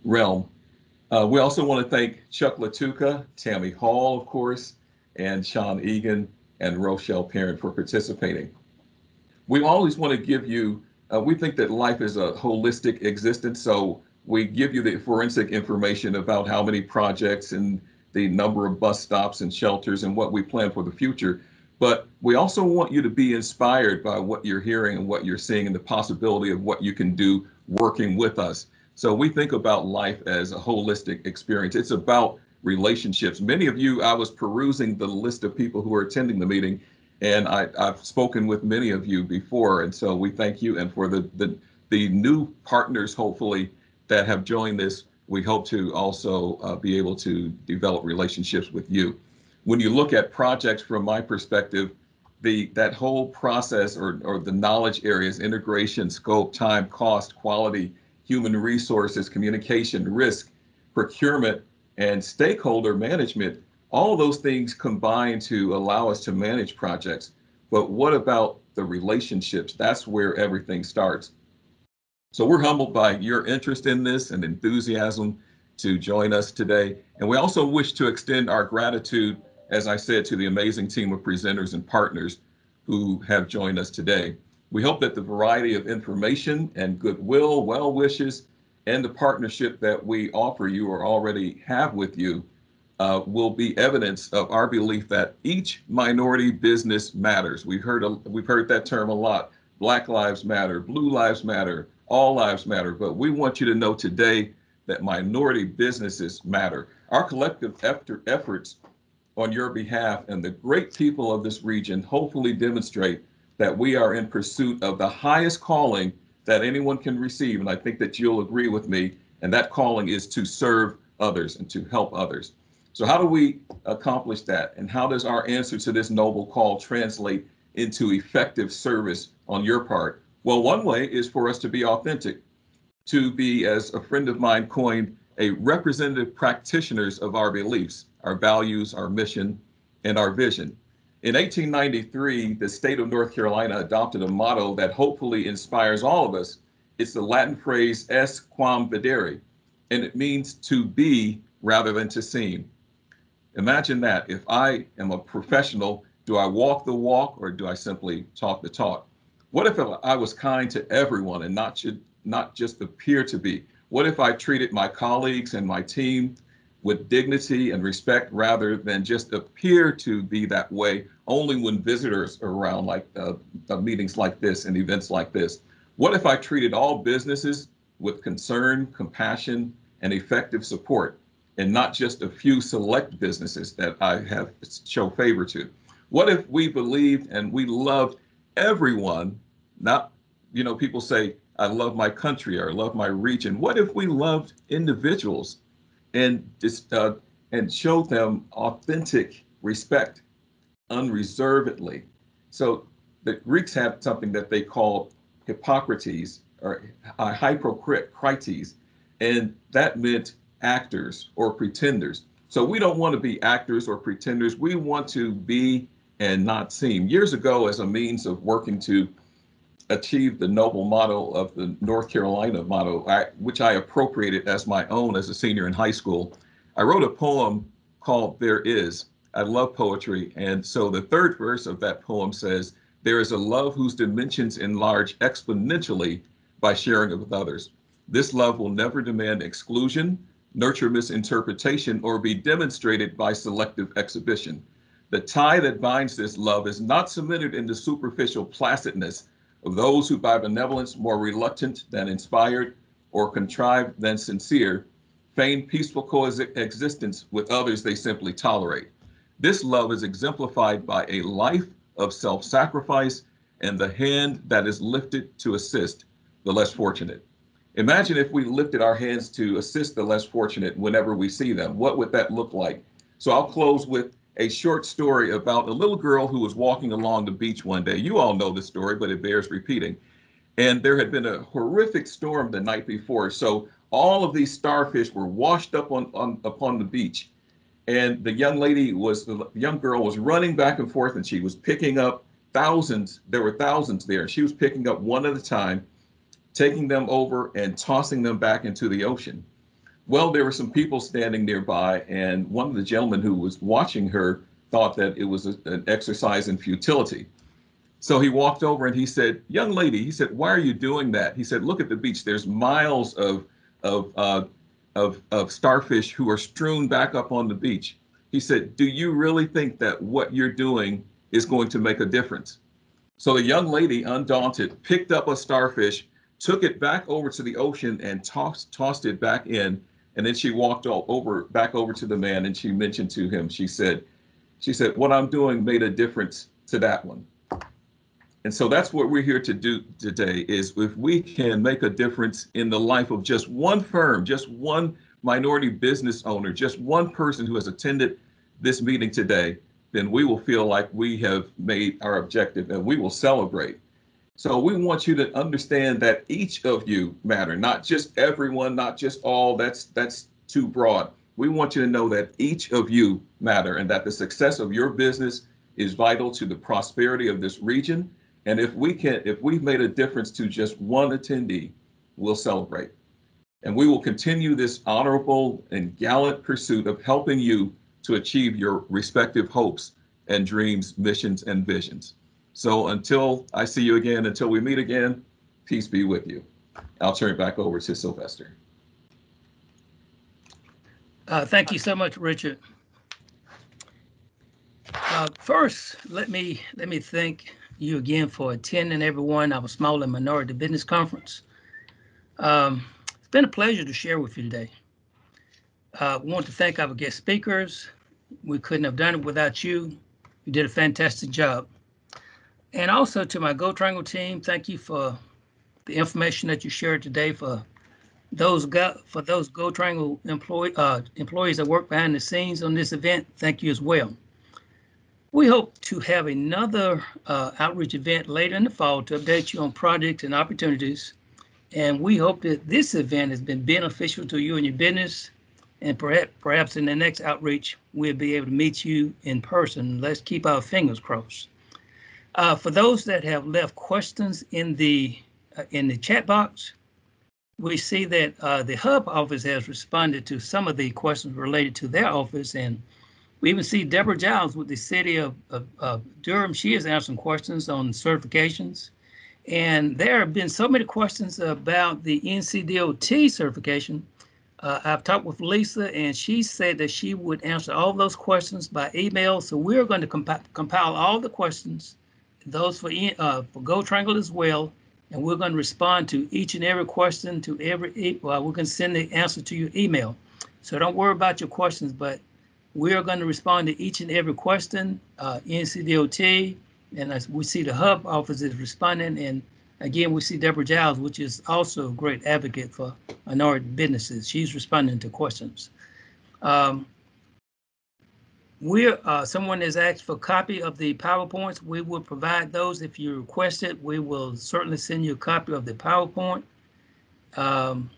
realm. Uh, we also want to thank Chuck Lattuca, Tammy Hall, of course, and Sean Egan and Rochelle Parent for participating. We always want to give you, uh, we think that life is a holistic existence. So we give you the forensic information about how many projects and the number of bus stops and shelters and what we plan for the future. But we also want you to be inspired by what you're hearing and what you're seeing and the possibility of what you can do working with us. So we think about life as a holistic experience. It's about relationships. Many of you, I was perusing the list of people who are attending the meeting, and I, have spoken with many of you before. And so we thank you. And for the, the, the new partners, hopefully, that have joined this, we hope to also uh, be able to develop relationships with you. When you look at projects from my perspective, the that whole process or, or the knowledge areas, integration, scope, time, cost, quality, human resources, communication, risk, procurement, and stakeholder management, all those things combine to allow us to manage projects. But what about the relationships? That's where everything starts. So we're humbled by your interest in this and enthusiasm to join us today. And we also wish to extend our gratitude as I said, to the amazing team of presenters and partners who have joined us today. We hope that the variety of information and goodwill, well wishes, and the partnership that we offer you or already have with you uh, will be evidence of our belief that each minority business matters. We've heard a, we've heard that term a lot. Black lives matter, blue lives matter, all lives matter. But we want you to know today that minority businesses matter. Our collective effort, efforts on your behalf and the great people of this region hopefully demonstrate that we are in pursuit of the highest calling that anyone can receive. And I think that you'll agree with me. And that calling is to serve others and to help others. So, how do we accomplish that? And how does our answer to this noble call translate into effective service on your part? Well, one way is for us to be authentic, to be, as a friend of mine coined, a representative practitioners of our beliefs our values, our mission, and our vision. In 1893, the state of North Carolina adopted a motto that hopefully inspires all of us. It's the Latin phrase esse quam videri," and it means to be rather than to seem. Imagine that. If I am a professional, do I walk the walk or do I simply talk the talk? What if I was kind to everyone and not should not just appear to be? What if I treated my colleagues and my team with dignity and respect rather than just appear to be that way only when visitors are around, like uh, uh, meetings like this and events like this? What if I treated all businesses with concern, compassion, and effective support, and not just a few select businesses that I have show favor to? What if we believed and we loved everyone? Not, you know, people say, I love my country or I love my region. What if we loved individuals and just uh, and showed them authentic respect unreservedly. So the Greeks have something that they call Hippocrates or uh, Hippocrates, and that meant actors or pretenders. So we don't want to be actors or pretenders. We want to be and not seem. Years ago, as a means of working to achieved the noble motto of the North Carolina motto, I, which I appropriated as my own as a senior in high school. I wrote a poem called There Is. I love poetry. And so the third verse of that poem says, There is a love whose dimensions enlarge exponentially by sharing it with others. This love will never demand exclusion, nurture misinterpretation, or be demonstrated by selective exhibition. The tie that binds this love is not cemented into superficial placidness of those who by benevolence more reluctant than inspired or contrived than sincere, feign peaceful coexistence with others they simply tolerate. This love is exemplified by a life of self sacrifice and the hand that is lifted to assist the less fortunate. Imagine if we lifted our hands to assist the less fortunate whenever we see them. What would that look like? So I'll close with a short story about a little girl who was walking along the beach one day. You all know the story, but it bears repeating. And there had been a horrific storm the night before. So all of these starfish were washed up on, on upon the beach. And the young lady was the young girl was running back and forth and she was picking up thousands. There were thousands there. She was picking up one at a time taking them over and tossing them back into the ocean. Well, there were some people standing nearby, and one of the gentlemen who was watching her thought that it was a, an exercise in futility. So he walked over and he said, "Young lady," he said, "Why are you doing that?" He said, "Look at the beach. There's miles of of uh, of of starfish who are strewn back up on the beach." He said, "Do you really think that what you're doing is going to make a difference?" So the young lady, undaunted, picked up a starfish took it back over to the ocean and tossed tossed it back in and then she walked all over back over to the man and she mentioned to him she said she said what i'm doing made a difference to that one. And so that's what we're here to do today is if we can make a difference in the life of just one firm just one minority business owner just one person who has attended this meeting today then we will feel like we have made our objective and we will celebrate so we want you to understand that each of you matter, not just everyone, not just all. That's that's too broad. We want you to know that each of you matter and that the success of your business is vital to the prosperity of this region. And if we can, if we've made a difference to just one attendee, we'll celebrate. And we will continue this honorable and gallant pursuit of helping you to achieve your respective hopes and dreams, missions, and visions. So until I see you again, until we meet again, peace be with you. I'll turn it back over to Sylvester. Uh, thank you so much, Richard. Uh, first, let me let me thank you again for attending everyone our small and minority business conference. Um, it's been a pleasure to share with you today. Uh, want to thank our guest speakers. We couldn't have done it without you. You did a fantastic job. And also to my Go Triangle team, thank you for the information that you shared today for those go, for those Go Triangle employee uh, employees that work behind the scenes on this event. Thank you as well. We hope to have another uh, outreach event later in the fall to update you on projects and opportunities. And we hope that this event has been beneficial to you and your business. And perhaps, perhaps in the next outreach, we'll be able to meet you in person. Let's keep our fingers crossed. Uh, for those that have left questions in the uh, in the chat box, we see that uh, the hub office has responded to some of the questions related to their office, and we even see Deborah Giles with the city of, of, of Durham. She has answered questions on certifications, and there have been so many questions about the NCDOT certification. Uh, I've talked with Lisa, and she said that she would answer all those questions by email. So we're going to comp compile all the questions those for, uh, for Go Triangle as well. And we're going to respond to each and every question to every, well, we're going to send the answer to your email. So don't worry about your questions, but we are going to respond to each and every question, uh, NCDOT, and as we see the hub office is responding. And again, we see Deborah Giles, which is also a great advocate for minority businesses. She's responding to questions. Um, we're, uh, someone has asked for a copy of the PowerPoints. We will provide those if you request it. We will certainly send you a copy of the PowerPoint. Um,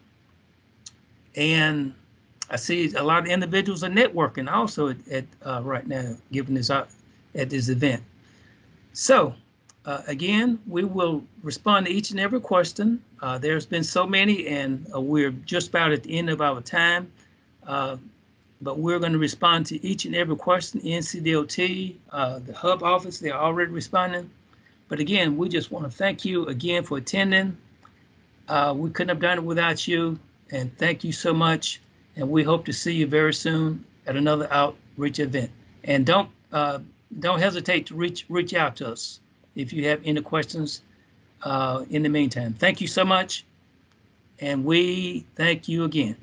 and I see a lot of individuals are networking also at, at uh, right now, given this uh, at this event. So uh, again, we will respond to each and every question. Uh, there's been so many, and uh, we're just about at the end of our time. But we're going to respond to each and every question. NCDOT, uh, the hub office, they're already responding. But again, we just want to thank you again for attending. Uh, we couldn't have done it without you. And thank you so much. And we hope to see you very soon at another outreach event. And don't uh, don't hesitate to reach reach out to us if you have any questions uh, in the meantime. Thank you so much. And we thank you again.